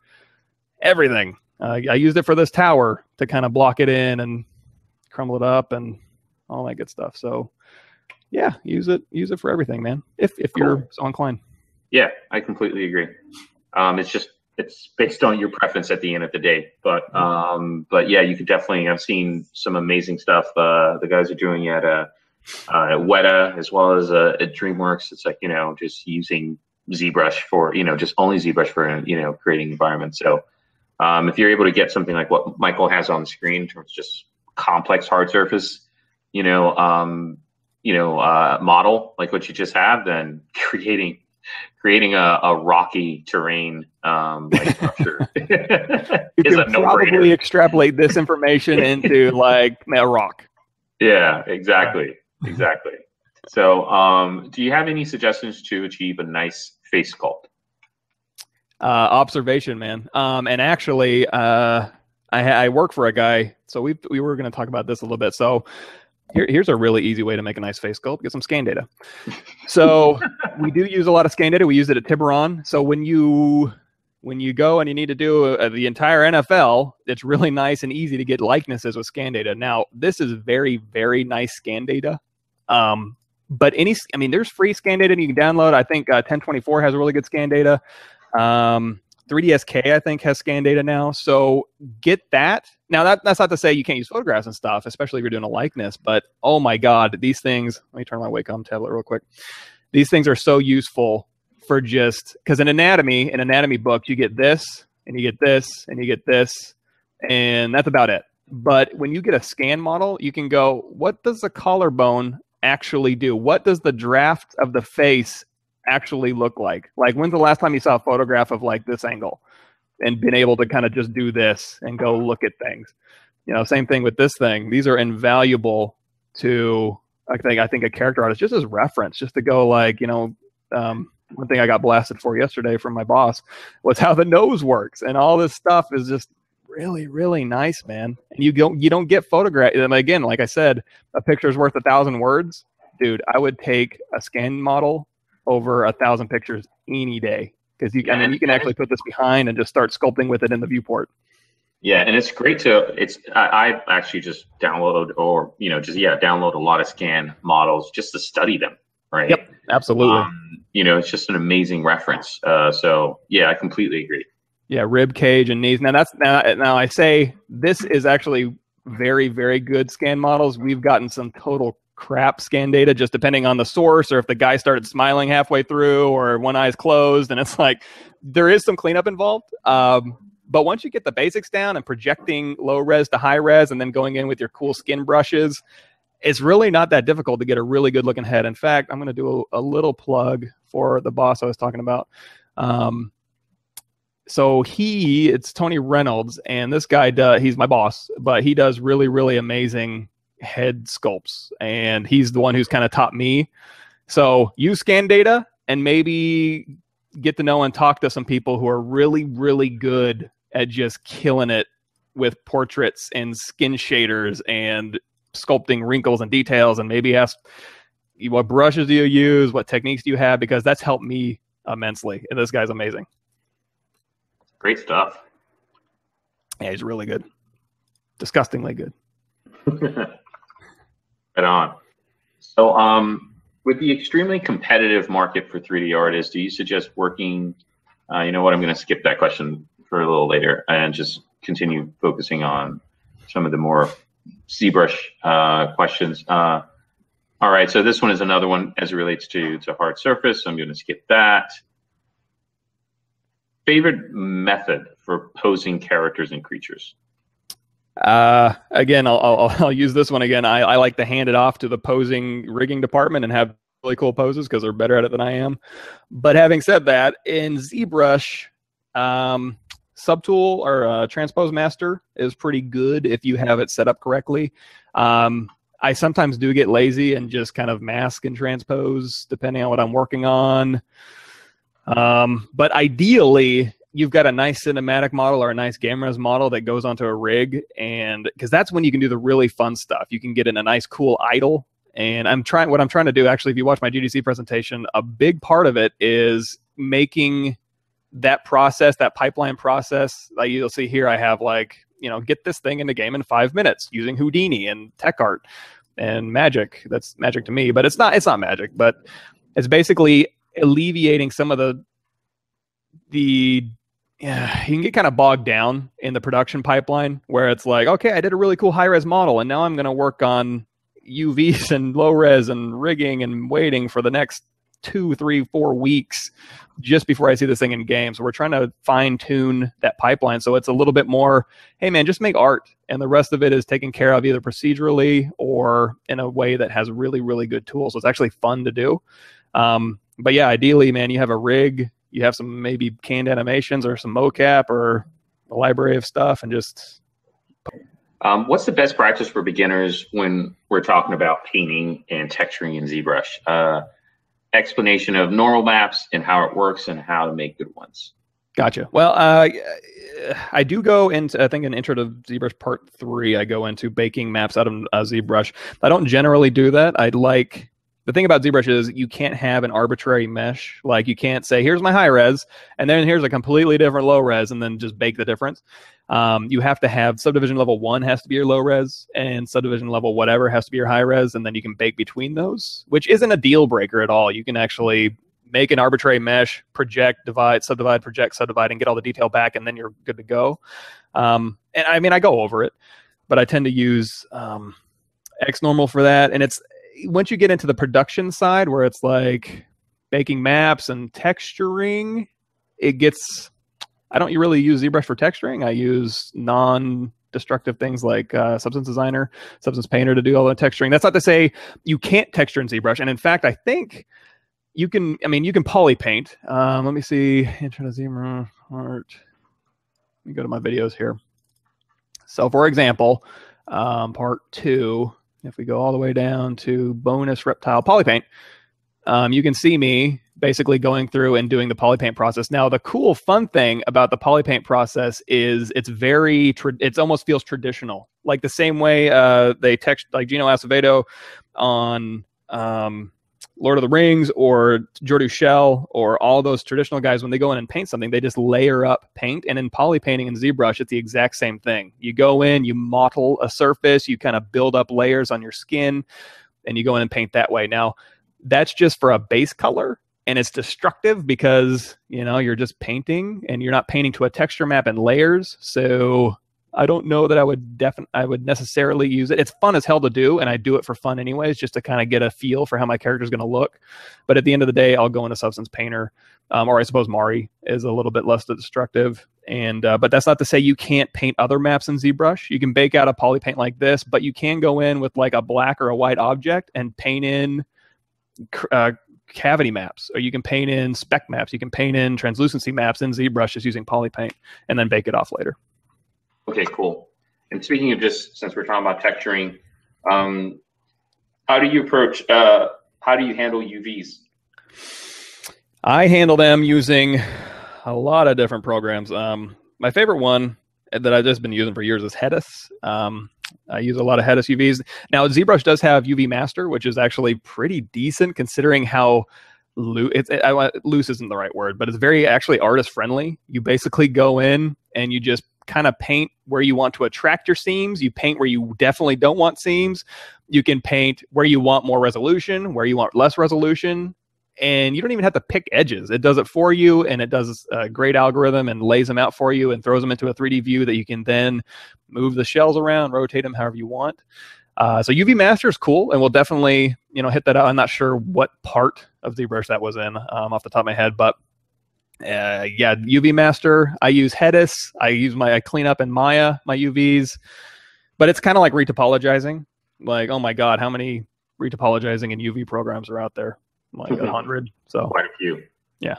everything. Uh, I used it for this tower to kind of block it in and crumble it up and all that good stuff. So yeah, use it use it for everything, man. If if cool. you're so inclined. Yeah, I completely agree. Um, it's just it's based on your preference at the end of the day. But mm-hmm. um, but yeah, you could definitely. I've seen some amazing stuff. Uh, the guys are doing at uh, uh, at Weta as well as uh, at DreamWorks. It's like you know just using ZBrush for you know just only ZBrush for you know creating environments. So um, if you're able to get something like what Michael has on the screen in terms of just complex hard surface, you know, um, you know uh, model like what you just have, then [LAUGHS] creating creating a, a rocky terrain um, like structure [LAUGHS] [LAUGHS] you can probably extrapolate this information into like a rock. Yeah, exactly, exactly. So, um, do you have any suggestions to achieve a nice face sculpt? Uh, observation, man. Um, and actually, uh, I, I work for a guy, so we we were going to talk about this a little bit. So, here, here's a really easy way to make a nice face sculpt. Get some scan data. So [LAUGHS] we do use a lot of scan data. We use it at Tiburon. So when you when you go and you need to do a, a, the entire NFL, it's really nice and easy to get likenesses with scan data. Now this is very very nice scan data. Um, but any, I mean, there's free scan data you can download. I think uh, Ten24 has really good scan data. Um, 3DSK, I think, has scan data now. So get that. Now, that, that's not to say you can't use photographs and stuff, especially if you're doing a likeness. But oh my God, these things. Let me turn my Wacom tablet real quick. These things are so useful for just because in anatomy, in anatomy books, you get this and you get this and you get this, and that's about it. But when you get a scan model, you can go, what does the collarbone actually do? What does the draft of the face actually look like? Like, when's the last time you saw a photograph of like this angle and been able to kind of just do this and go look at things? You know, same thing with this thing. These are invaluable to I think I think a character artist just as reference, just to go like, you know, um, one thing I got blasted for yesterday from my boss was how the nose works, and all this stuff is just really, really nice, man. And you don't you don't get photographed. And again, like I said, a picture is worth a thousand words, dude. I would take a scan model over a thousand pictures any day because you and then you can actually put this behind and just start sculpting with it in the viewport. Yeah, and it's great to it's I, I actually just download or you know just yeah download a lot of scan models just to study them. Right. Yep. Absolutely. Um, you know, it's just an amazing reference. Uh, so yeah, I completely agree. Yeah, rib cage and knees. Now that's now, now I say this is actually very very good scan models. We've gotten some total crap scan data just depending on the source or if the guy started smiling halfway through or one eye's closed and it's [LAUGHS] like there is some cleanup involved. Um, but once you get the basics down and projecting low res to high res and then going in with your cool skin brushes, it's really not that difficult to get a really good looking head. In fact, I'm going to do a, a, little plug for the boss I was talking about. Um, so he, it's Tony Reynolds, and this guy, does, he's my boss, but he does really, really amazing head sculpts, and he's the one who's kind of taught me. So use scan data and maybe get to know and talk to some people who are really, really good at just killing it with portraits and skin shaders and sculpting wrinkles and details and maybe ask what brushes do you use? What techniques do you have? Because that's helped me immensely and this guy's amazing. Great stuff. Yeah he's really good. Disgustingly good [LAUGHS] right on so um with the extremely competitive market for 3d artists do you suggest working uh, you know what i'm going to skip that question for a little later and just continue focusing on some of the more ZBrush uh, questions. Uh, all right, so this one is another one as it relates to, to hard surface. So I'm going to skip that. Favorite method for posing characters and creatures? Uh, again, I'll, I'll, I'll, use this one again. I, I like to hand it off to the posing rigging department and have really cool poses because they're better at it than I am. But having said that, in ZBrush, um, subtool or uh, transpose master is pretty good if you have it set up correctly. Um, I sometimes do get lazy and just kind of mask and transpose depending on what I'm working on. Um, but ideally, you've got a nice cinematic model or a nice GameRes model that goes onto a rig, and because that's when you can do the really fun stuff. You can get in a nice, cool idle. And I'm trying. What I'm trying to do, actually, if you watch my GDC presentation, a big part of it is making that process, that pipeline process, like you'll see here, I have like, you know, get this thing in the game in five minutes using Houdini and tech art and magic. That's magic to me, but it's not, it's not magic, but it's basically alleviating some of the, the, yeah, you can get kind of bogged down in the production pipeline where it's like, okay, I did a really cool high res model and now I'm going to work on UVs and low res and rigging and waiting for the next two, three, four weeks just before I see this thing in game. So we're trying to fine tune that pipeline so it's a little bit more, hey man, just make art. And the rest of it is taken care of either procedurally or in a way that has really, really good tools. So it's actually fun to do. Um, but yeah, ideally, man, you have a rig, you have some maybe canned animations or some mocap or a library of stuff and just um, what's the best practice for beginners when we're talking about painting and texturing in ZBrush? Uh, explanation of normal maps and how it works and how to make good ones. Gotcha. Well, uh, I do go into, I think, an intro to ZBrush part three. I go into baking maps out of uh, ZBrush. I don't generally do that. I'd like the thing about ZBrush is you can't have an arbitrary mesh. Like you can't say, here's my high res, and then here's a completely different low res, and then just bake the difference. Um, you have to have subdivision level one has to be your low res, and subdivision level whatever has to be your high res, and then you can bake between those, which isn't a deal breaker at all. You can actually make an arbitrary mesh, project, divide, subdivide, project, subdivide, and get all the detail back, and then you're good to go. Um, and I mean, I go over it, but I tend to use um, xNormal for that, and it's once you get into the production side where it's like baking maps and texturing, it gets. I don't really use ZBrush for texturing. I use non destructive things like uh, Substance Designer, Substance Painter to do all the texturing. That's not to say you can't texture in ZBrush. And in fact, I think you can. I mean, you can poly paint. Um, let me see. Intro to ZBrush art. Let me go to my videos here. So, for example, um, part two, if we go all the way down to bonus reptile polypaint, um, you can see me basically going through and doing the polypaint process. Now, the cool, fun thing about the polypaint process is it's very, tra- it almost feels traditional, like the same way uh, they text like Gino Acevedo on um, Lord of the Rings or Jordu Schell or all those traditional guys, when they go in and paint something, they just layer up paint. And in poly painting and ZBrush, it's the exact same thing. You go in, you model a surface, you kind of build up layers on your skin, and you go in and paint that way. Now, that's just for a base color and it's destructive because you know you're just painting and you're not painting to a texture map and layers so i don't know that i would definitely i would necessarily use it it's fun as hell to do and i do it for fun anyways just to kind of get a feel for how my character is going to look but at the end of the day i'll go into substance painter um, or i suppose mari is a little bit less destructive and uh, but that's not to say you can't paint other maps in ZBrush. You can bake out a poly paint like this, but you can go in with like a black or a white object and paint in uh, cavity maps, or you can paint in spec maps. You can paint in translucency maps in ZBrush just using polypaint, and then bake it off later. Okay, cool. And speaking of just since we're talking about texturing, um, how do you approach? Uh, how do you handle UVs? I handle them using a lot of different programs. Um, my favorite one that I've just been using for years is Headus. Um, I use a lot of Headus UVs. Now, ZBrush does have UV Master, which is actually pretty decent considering how loose. It, loose isn't the right word, but it's very actually artist friendly. You basically go in and you just kind of paint where you want to attract your seams. You paint where you definitely don't want seams. You can paint where you want more resolution, where you want less resolution and you don't even have to pick edges. It does it for you, and it does a great algorithm and lays them out for you and throws them into a 3D view that you can then move the shells around, rotate them however you want. Uh, so UV Master is cool, and we'll definitely you know hit that out. I'm not sure what part of ZBrush that was in um, off the top of my head, but uh, yeah, UV Master. I use Headus. I use my I clean up in Maya my UVs, but it's kind of like retopologizing. Like, oh my god, how many retopologizing and UV programs are out there? like a [LAUGHS] hundred. So quite a few. Yeah.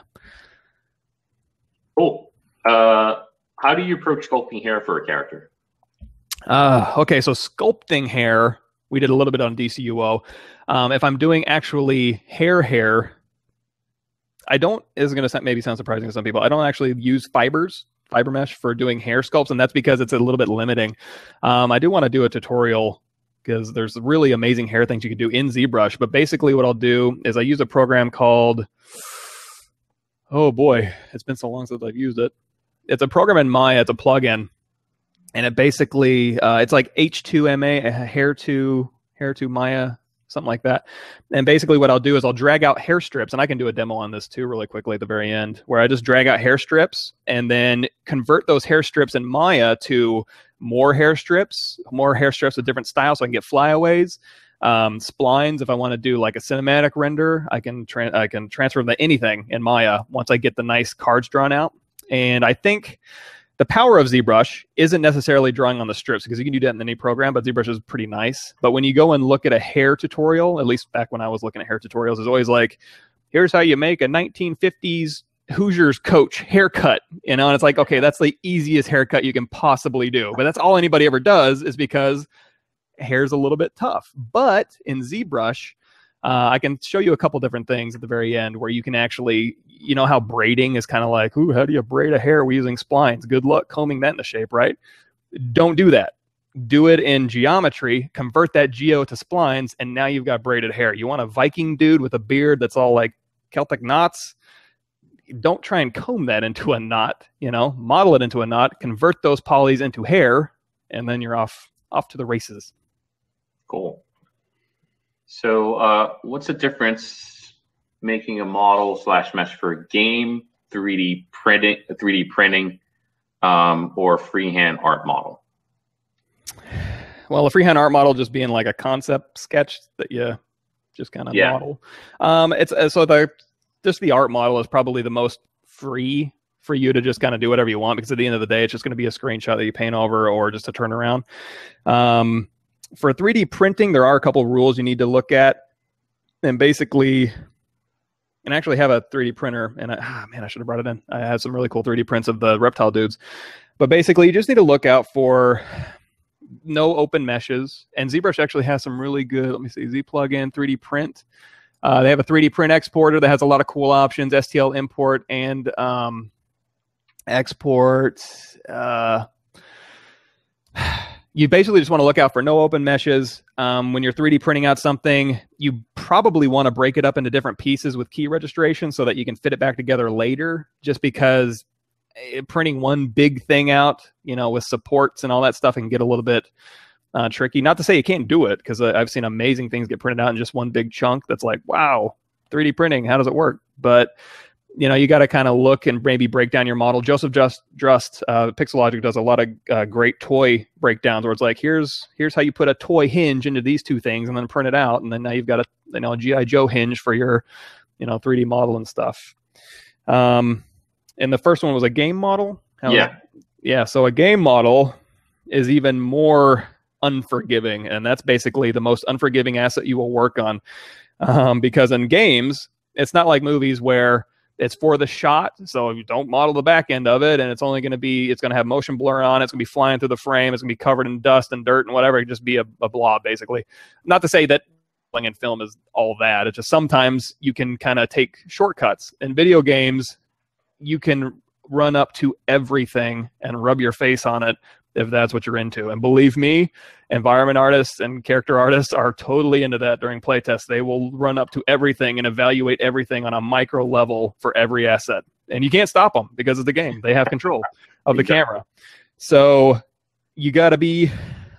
Cool. Uh, how do you approach sculpting hair for a character? Uh, okay, so sculpting hair, we did a little bit on DCUO. Um, if I'm doing actually hair hair, I don't is going to maybe sound surprising to some people. I don't actually use fibers, fiber mesh for doing hair sculpts, and that's because it's a little bit limiting. Um, I do want to do a tutorial because there's really amazing hair things you can do in ZBrush. But basically, what I'll do is I use a program called, oh boy, it's been so long since I've used it. It's a program in Maya, it's a plugin. And it basically, uh, it's like H2MA, hair to hair to Maya, something like that. And basically, what I'll do is I'll drag out hair strips, and I can do a demo on this too, really quickly at the very end, where I just drag out hair strips and then convert those hair strips in Maya to more hair strips, more hair strips with different styles, so I can get flyaways. Um, splines, if I want to do like a cinematic render, I can tra- I can transfer them to anything in Maya once I get the nice cards drawn out. And I think the power of ZBrush isn't necessarily drawing on the strips because you can do that in any program, but ZBrush is pretty nice. But when you go and look at a hair tutorial, at least back when I was looking at hair tutorials, it's always like, here's how you make a 1950s Hoosiers coach haircut, you know, and it's like, okay, that's the easiest haircut you can possibly do. But that's all anybody ever does is because hair's a little bit tough. But in ZBrush, uh, I can show you a couple different things at the very end where you can actually, you know, how braiding is kind of like, ooh, how do you braid a hair? We're using splines. Good luck combing that into shape, right? Don't do that. Do it in geometry, convert that geo to splines, and now you've got braided hair. You want a Viking dude with a beard that's all like Celtic knots don't try and comb that into a knot, you know, model it into a knot, convert those polys into hair, and then you're off off to the races. Cool. So, uh, what's the difference making a model slash mesh for a game, 3D printing, 3D printing, um, or freehand art model? Well, a freehand art model just being like a concept sketch that you just kind of yeah. model. Um, it's uh, so the just the art model is probably the most free for you to just kind of do whatever you want because at the end of the day, it's just going to be a screenshot that you paint over or just a turnaround. Um, for 3D printing, there are a couple rules you need to look at, and basically, and actually have a 3D printer. And I, ah, man, I should have brought it in. I have some really cool 3D prints of the reptile dudes, but basically, you just need to look out for no open meshes. And ZBrush actually has some really good. Let me see, Z plugin 3D print. Uh, they have a 3D print exporter that has a lot of cool options, STL import and um, export. Uh, [SIGHS] you basically just want to look out for no open meshes. Um, when you're 3D printing out something, you probably want to break it up into different pieces with key registration so that you can fit it back together later. Just because eh, printing one big thing out, you know, with supports and all that stuff, can get a little bit uh, tricky. Not to say you can't do it, because uh, I've seen amazing things get printed out in just one big chunk. That's like, wow, 3D printing, how does it work? But you know, you got to kind of look and maybe break down your model. Joseph Just Drust, uh, Pixologic does a lot of uh, great toy breakdowns where it's like, here's here's how you put a toy hinge into these two things, and then print it out, and then now you've got a you know a GI Joe hinge for your you know 3D model and stuff. Um, and the first one was a game model. Yeah, yeah. So a game model is even more unforgiving, and that's basically the most unforgiving asset you will work on, um, because in games, it's not like movies where it's for the shot, so you don't model the back end of it, and it's only going to be it's going to have motion blur on. It. It's going to be flying through the frame. It's going to be covered in dust and dirt and whatever. It just be a, a blob basically. Not to say that playing in film is all that. It's just sometimes you can kind of take shortcuts. In video games, you can run up to everything and rub your face on it if that's what you're into. And believe me, environment artists and character artists are totally into that during playtests. They will run up to everything and evaluate everything on a micro level for every asset. And you can't stop them because of the game. They have control of the camera. So you got to be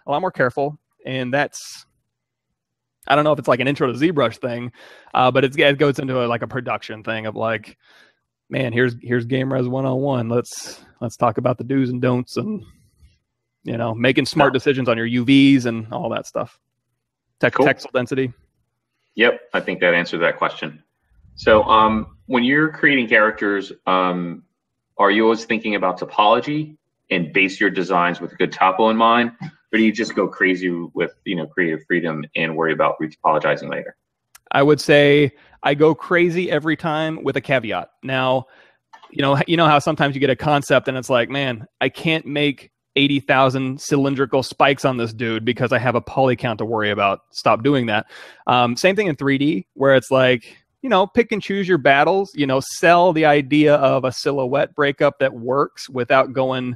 a lot more careful. And that's, I don't know if it's like an intro to ZBrush thing, uh, but it goes into a, like a production thing of like, man, here's here's Game Res one on one. Let's let's talk about the do's and don'ts and you know, making smart decisions on your UVs and all that stuff. Tech, cool. Texel density. Yep, I think that answered that question. So, um, when you're creating characters, um, are you always thinking about topology and base your designs with a good topo in mind, or do you just go crazy with you know creative freedom and worry about retopologizing later? I would say I go crazy every time with a caveat. Now, you know, you know how sometimes you get a concept and it's like, man, I can't make 80,000 cylindrical spikes on this dude because I have a poly count to worry about. Stop doing that. Um, same thing in 3D, where it's like, you know, pick and choose your battles, you know, sell the idea of a silhouette breakup that works without going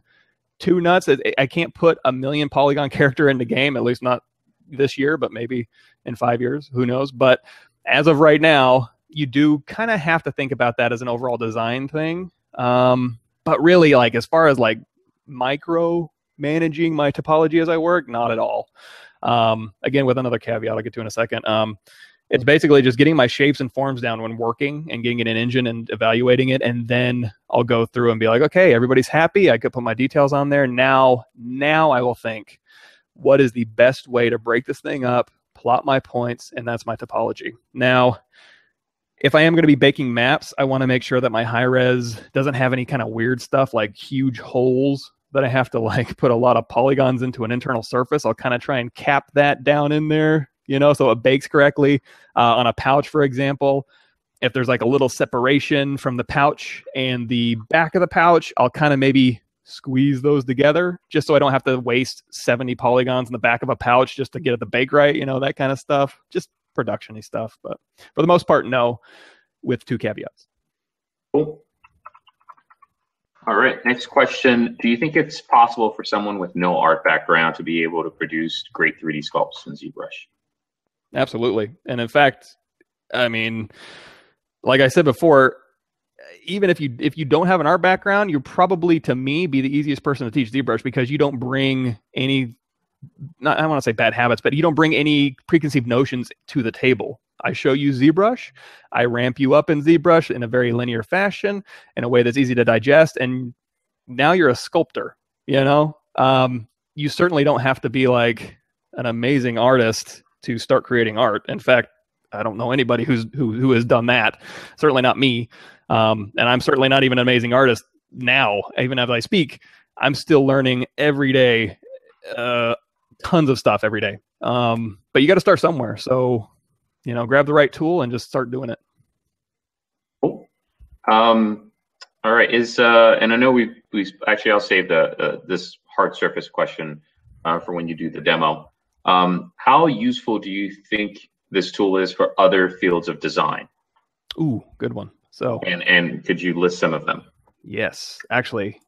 too nuts. I can't put a million polygon [LAUGHS] character in the game, at least not this year, but maybe in five years, who knows. But as of right now, you do kind of have to think about that as an overall design thing. Um, but really, like, as far as like micro managing my topology as I work? Not at all. Um, again, with another caveat I'll get to in a second. Um, it's basically just getting my shapes and forms down when working and getting it in engine and evaluating it. And then I'll go through and be like, okay, everybody's happy. I could put my details on there. Now, now I will think, what is the best way to break this thing up, plot my points, and that's my topology. Now, if I am going to be baking maps, I want to make sure that my high res doesn't have any kind of weird stuff like huge holes that I have to like [LAUGHS] put a lot of polygons into an internal surface. I'll kind of try and cap that down in there, you know, so it bakes correctly. Uh, on a pouch, for example, if there's like a little separation from the pouch and the back of the pouch, I'll kind of maybe squeeze those together just so I don't have to waste 70 polygons in the back of a pouch just to get it the bake right, you know, that kind of stuff. Just productiony stuff. But for the most part, no, with two caveats. Cool. All right. Next question. Do you think it's possible for someone with no art background to be able to produce great 3D sculpts in ZBrush? Absolutely. And in fact, I mean, like I said before, even if you if you don't have an art background, you're probably to me be the easiest person to teach ZBrush because you don't bring any not I want to say bad habits, but you don't bring any preconceived notions to the table. I show you ZBrush, I ramp you up in ZBrush in a very linear fashion, in a way that's easy to digest, and now you're a sculptor. You know, um, you certainly don't have to be like an amazing artist to start creating art. In fact, I don't know anybody who's who who has done that. Certainly not me. Um, and I'm certainly not even an amazing artist now. Even as I speak, I'm still learning every day, uh, tons of stuff every day. Um, but you got to start somewhere. So, you know, grab the right tool and just start doing it. Cool. Um, all right. Is uh, and I know we we actually I'll save the uh, this hard surface question uh, for when you do the demo. Um, how useful do you think this tool is for other fields of design? Ooh, good one. So and and could you list some of them? Yes, actually,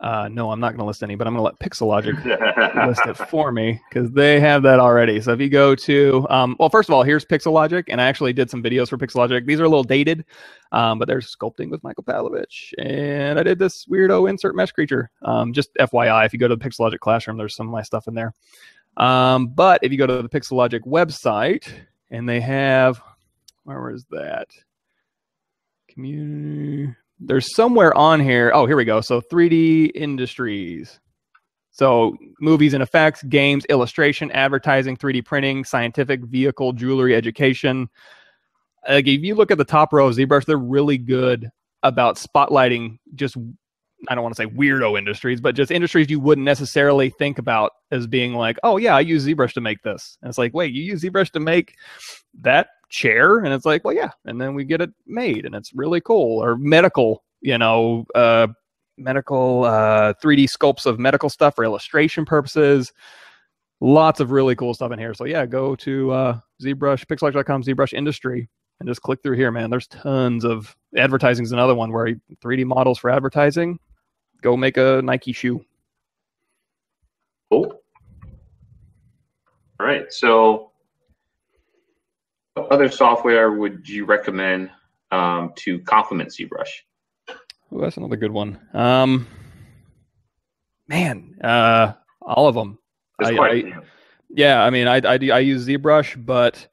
uh, no, I'm not going to list any, but I'm going to let Pixologic [LAUGHS] list it for me because they have that already. So if you go to, um, well, first of all, here's Pixologic, and I actually did some videos for Pixologic. These are a little dated, um, but there's sculpting with Michael Pavlovich, and I did this weirdo insert mesh creature. Um, just FYI, if you go to the Pixologic classroom, there's some of my stuff in there. Um, but if you go to the Pixologic website, and they have, where was that? Community. There's somewhere on here. Oh, here we go. So 3D industries. So movies and effects, games, illustration, advertising, 3D printing, scientific, vehicle, jewelry, education. Like if you look at the top row of ZBrush, they're really good about spotlighting just I don't want to say weirdo industries, but just industries you wouldn't necessarily think about as being like, oh yeah, I use ZBrush to make this. And it's like, wait, you use ZBrush to make that chair? And it's like, well, yeah. And then we get it made, and it's really cool. Or medical, you know, uh, medical uh, 3D sculpts of medical stuff for illustration purposes. Lots of really cool stuff in here. So yeah, go to uh, ZBrush, pixologic.com, ZBrush Industry, and just click through here, man. There's tons of advertising is another one where 3D models for advertising go make a Nike shoe. Cool. All right. So, what other software would you recommend um, to complement ZBrush? Oh, that's another good one. Um, man, uh, all of them. I, I, yeah, I mean, I, I, I use ZBrush, but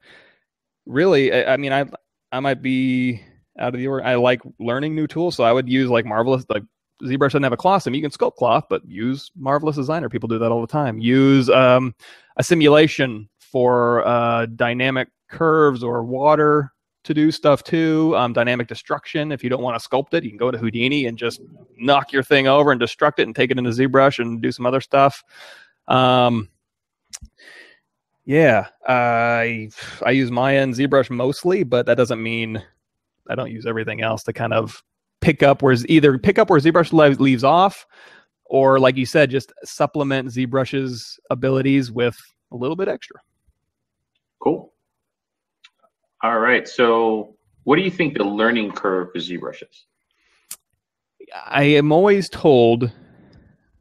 really, I, I mean, I I might be out of the order. I like learning new tools, so I would use like Marvelous, like ZBrush doesn't have a cloth sim. You can sculpt cloth, but use Marvelous Designer. People do that all the time. Use um, a simulation for uh, dynamic curves or water to do stuff too. Um, dynamic destruction. If you don't want to sculpt it, you can go to Houdini and just knock your thing over and destruct it and take it into ZBrush and do some other stuff. Um, yeah, I I use Maya and ZBrush mostly, but that doesn't mean I don't use everything else to kind of pick up where either pick up where ZBrush leaves off, or like you said, just supplement ZBrush's abilities with a little bit extra. Cool. All right. So, what do you think the learning curve for ZBrush is? I am always told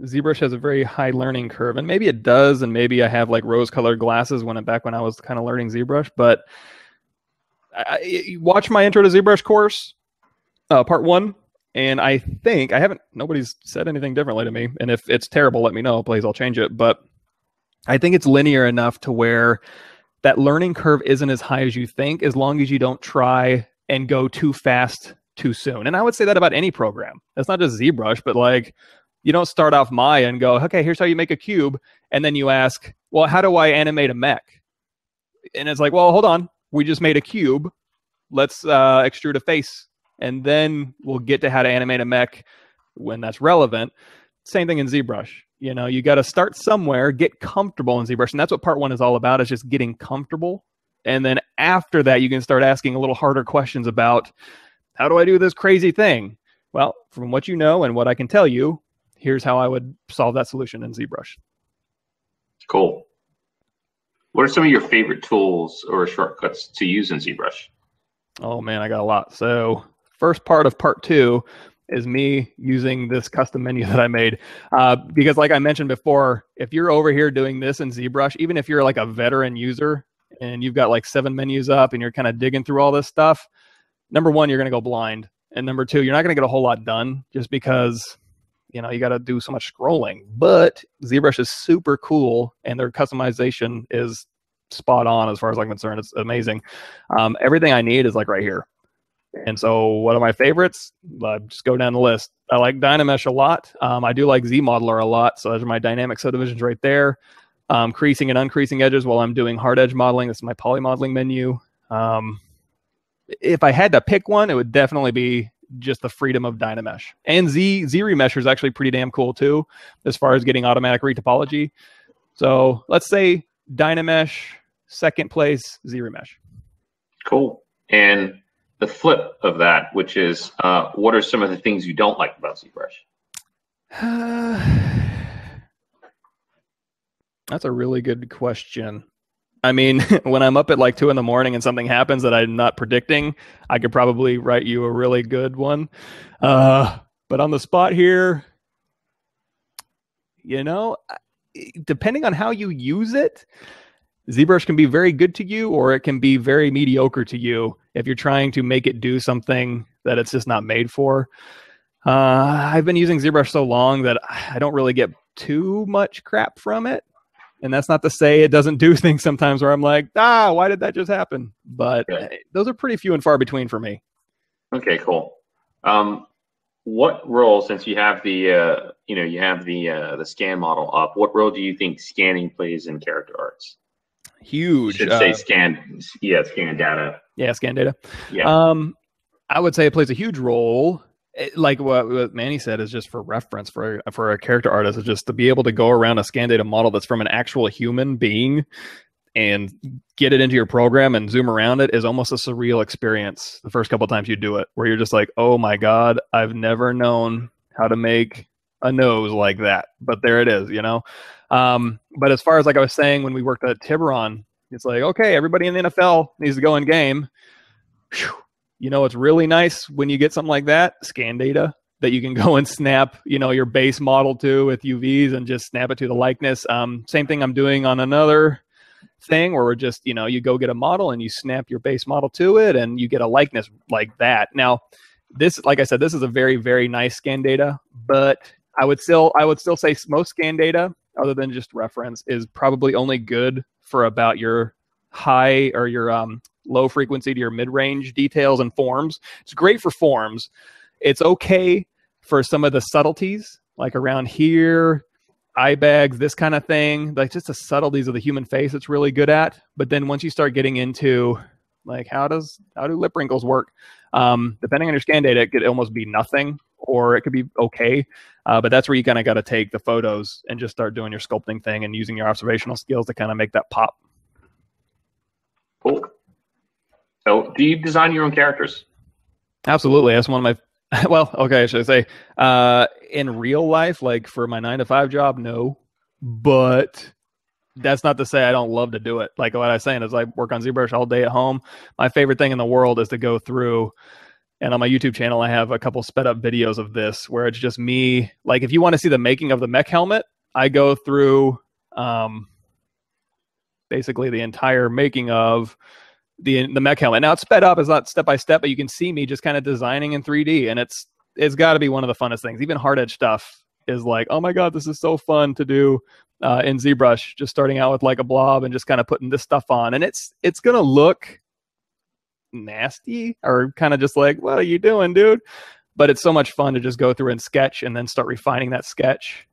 ZBrush has a very high learning curve, and maybe it does, and maybe I have like rose-colored glasses when I'm back when I was kind of learning ZBrush. But I, watch my intro to ZBrush course, uh, part one, and I think I haven't. Nobody's said anything differently to me. And if it's terrible, let me know, please. I'll change it. But I think it's linear enough to where that learning curve isn't as high as you think, as long as you don't try and go too fast too soon. And I would say that about any program. It's not just ZBrush, but like you don't start off Maya and go, okay, here's how you make a cube, and then you ask, well, how do I animate a mech? And it's like, well, hold on, we just made a cube. Let's uh, extrude a face and then we'll get to how to animate a mech when that's relevant. Same thing in ZBrush. You know, you got to start somewhere, get comfortable in ZBrush, and that's what part one is all about. Is just getting comfortable, and then after that, you can start asking a little harder questions about how do I do this crazy thing. Well, from what you know and what I can tell you, here's how I would solve that solution in ZBrush. Cool. What are some of your favorite tools or shortcuts to use in ZBrush? Oh man, I got a lot. So first part of part two is me using this custom menu [LAUGHS] that I made. Uh, because, like I mentioned before, if you're over here doing this in ZBrush, even if you're like a veteran user and you've got like seven menus up and you're kind of digging through all this stuff, number one, you're going to go blind. And number two, you're not going to get a whole lot done just because you know you got to do so much scrolling but zbrush is super cool and their customization is spot on as far as i'm concerned it's amazing um, everything i need is like right here and so, one of my favorites, uh, just go down the list. I like Dynamesh a lot. Um, I do like ZModeler a lot. So, those are my dynamic subdivisions right there. Um, creasing and uncreasing edges while I'm doing hard edge modeling. This is my poly modeling menu. Um, if I had to pick one, it would definitely be just the freedom of Dynamesh. And Z ZRemesher is actually pretty damn cool too, as far as getting automatic retopology. So let's say Dynamesh, second place, ZRemesh. Cool. And the flip of that, which is, uh, what are some of the things you don't like about ZBrush? [SIGHS] That's a really good question. I mean, [LAUGHS] when I'm up at like two in the morning and something happens that I'm not predicting, I could probably write you a really good one. Uh, but on the spot here, you know, depending on how you use it, ZBrush can be very good to you or it can be very mediocre to you if you're trying to make it do something that it's just not made for. Uh, I've been using ZBrush so long that I don't really get too much crap from it. And that's not to say it doesn't do [LAUGHS] things sometimes where I'm like, ah, why did that just happen? But okay. those are pretty few and far between for me. Okay, cool. Um, what role, since you have the, uh, you know, you have the uh, the scan model up, what role do you think scanning plays in character arts? Huge. Should say uh, scan, yeah, scan data. Yeah, scan data. Yeah. Um, I would say it plays a huge role it, like what, what Manny said is just for reference for for a character artist is just to be able to go around a scan data model that's from an actual human being and get it into your program and zoom around it is almost a surreal experience the first couple times you do it where you're just like oh my god i've never known how to make a nose like that but there it is you know um, but as far as like i was saying when we worked at tiburon it's like okay everybody in the nfl needs to go in game Whew you know, it's really nice when you get something like that, scan data that you can [LAUGHS] go and snap, you know, your base model to with UVs and just snap it to the likeness. Um, same thing I'm doing on another thing where we're just, you know, you go get a model and you snap your base model to it and you get a likeness like that. Now, this, like I said, this is a very, very nice scan data, but I would still, I would still say most scan data, other than just reference, is probably only good for about your high or your um, low frequency to your mid range details and forms. It's great for forms. It's okay for some of the subtleties, like around here, eye bags, this kind of thing. Like just the subtleties of the human face, it's really good at. But then once you start getting into like how does how do lip wrinkles work? Um, depending on your scan data, it could almost be nothing or it could be okay. Uh, but that's where you kind of got to take the photos and just start doing your sculpting thing and using your observational skills to kind of make that pop. Cool. So, do you design your own characters? Absolutely. That's one of my. [LAUGHS] Well, okay, I should I say uh, in real life, like for my nine to five job, no, but that's not to say I don't love to do it. Like what I was saying is I work on ZBrush all day at home. My favorite thing in the world is to go through and on my YouTube channel I have a couple sped up videos of this where it's just me like if you want to see the making of the mech helmet, I go through um basically the entire making of the the mech helmet. Now it's sped up, it's not step by step, but you can see me just kind of designing in 3D, and it's it's got to be one of the funnest things. Even hard edge stuff is like, oh my god, this is so fun to do uh, in ZBrush. Just starting out with like a blob and just kind of putting this stuff on, and it's it's gonna look nasty or kind of just like, what are you doing, dude? But it's so much fun to just go through and sketch and then start refining that sketch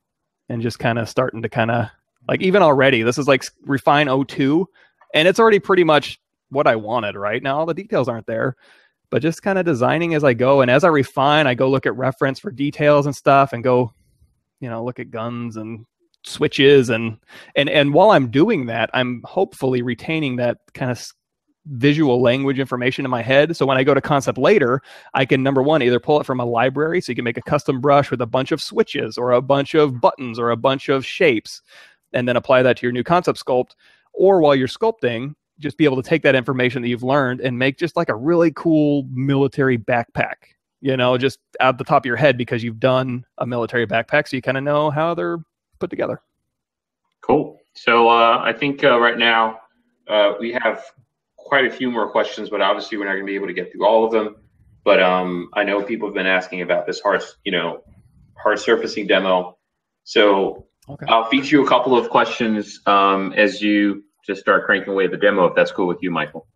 and just kind of starting to kind of like even already this is like refine 02 and it's already pretty much what I wanted, right? Now all the details aren't there, but just kind of designing as I go. And as I refine, I go look at reference for details and stuff and go, you know, look at guns and switches and and and while I'm doing that, I'm hopefully retaining that kind of visual language information in my head. So when I go to concept later, I can number one either pull it from a library, so you can make a custom brush with a bunch of switches or a bunch of buttons or a bunch of shapes, and then apply that to your new concept sculpt. Or while you're sculpting, just be able to take that information that you've learned and make just like a really cool military backpack you know just out the top of your head because you've done a military backpack so you kind of know how they're put together cool so uh, i think uh, right now uh, we have quite a few more questions but obviously we're not going to be able to get through all of them but um, i know people have been asking about this hard you know hard surfacing demo so okay. i'll feed you a couple of questions um, as you just start cranking away the demo if that's cool with you, Michael.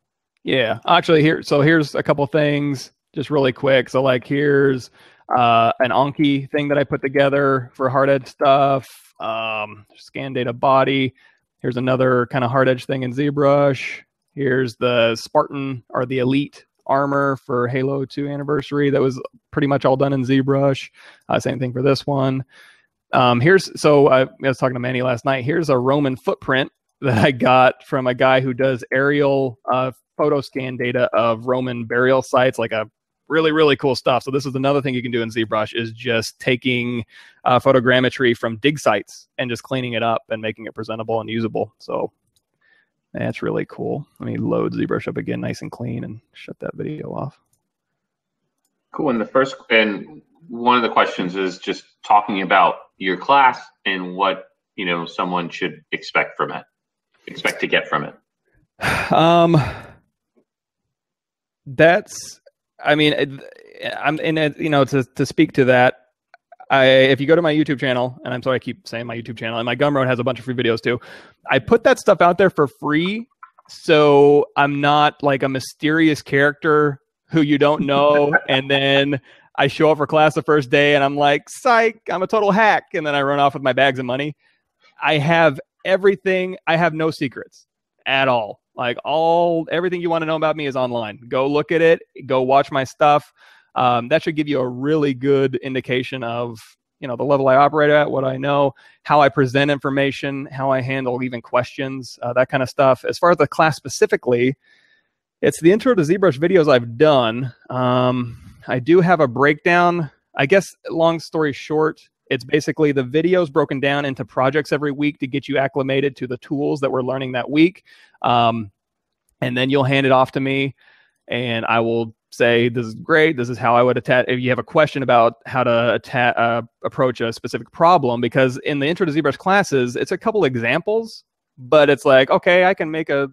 Yeah, actually, here. So here's a couple things, just really quick. So like, here's uh, an Anki thing that I put together for hard edge stuff. Um, scan data body. Here's another kind of hard edge thing in ZBrush. Here's the Spartan or the Elite armor for Halo 2 anniversary that was pretty much all done in ZBrush. Uh, same thing for this one. Um, here's so I, I was talking to Manny last night. Here's a Roman footprint that I got from a guy who does aerial uh, photo scan data of Roman burial sites, like a really really cool stuff. So this is another thing you can do in ZBrush is just taking uh, photogrammetry from dig sites and just cleaning it up and making it presentable and usable. So that's really cool. Let me load ZBrush up again, nice and clean, and shut that video off. Cool. And the first and one of the questions is just talking about your class and what you know someone should expect from it, expect to get from it. Um, that's I mean, I'm in it, you know, to, to speak to that, I, if you go to my YouTube channel, and I'm sorry I keep saying my YouTube channel, and my Gumroad has a bunch of free videos too. I put that stuff out there for free, so I'm not like a mysterious character who you don't know, [LAUGHS] and then I show up for class the first day, and I'm like, "Psych, I'm a total hack," and then I run off with my bags of money. I have everything. I have no secrets at all. Like all everything you want to know about me is online. Go look at it. Go watch my stuff. Um, that should give you a really good indication of you know the level I operate at, what I know, how I present information, how I handle even questions, uh, that kind of stuff. As far as the class specifically, it's the intro to ZBrush videos I've done. Um, I do have a breakdown. I guess long story short, it's basically the videos broken down into projects every week to get you acclimated to the tools that we're learning that week. Um, and then you'll hand it off to me, and I will say, This is great. This is how I would attack. If you have a question about how to atta- uh, approach a specific problem, because in the Intro to ZBrush classes, it's a couple examples, but it's like, okay, I can make a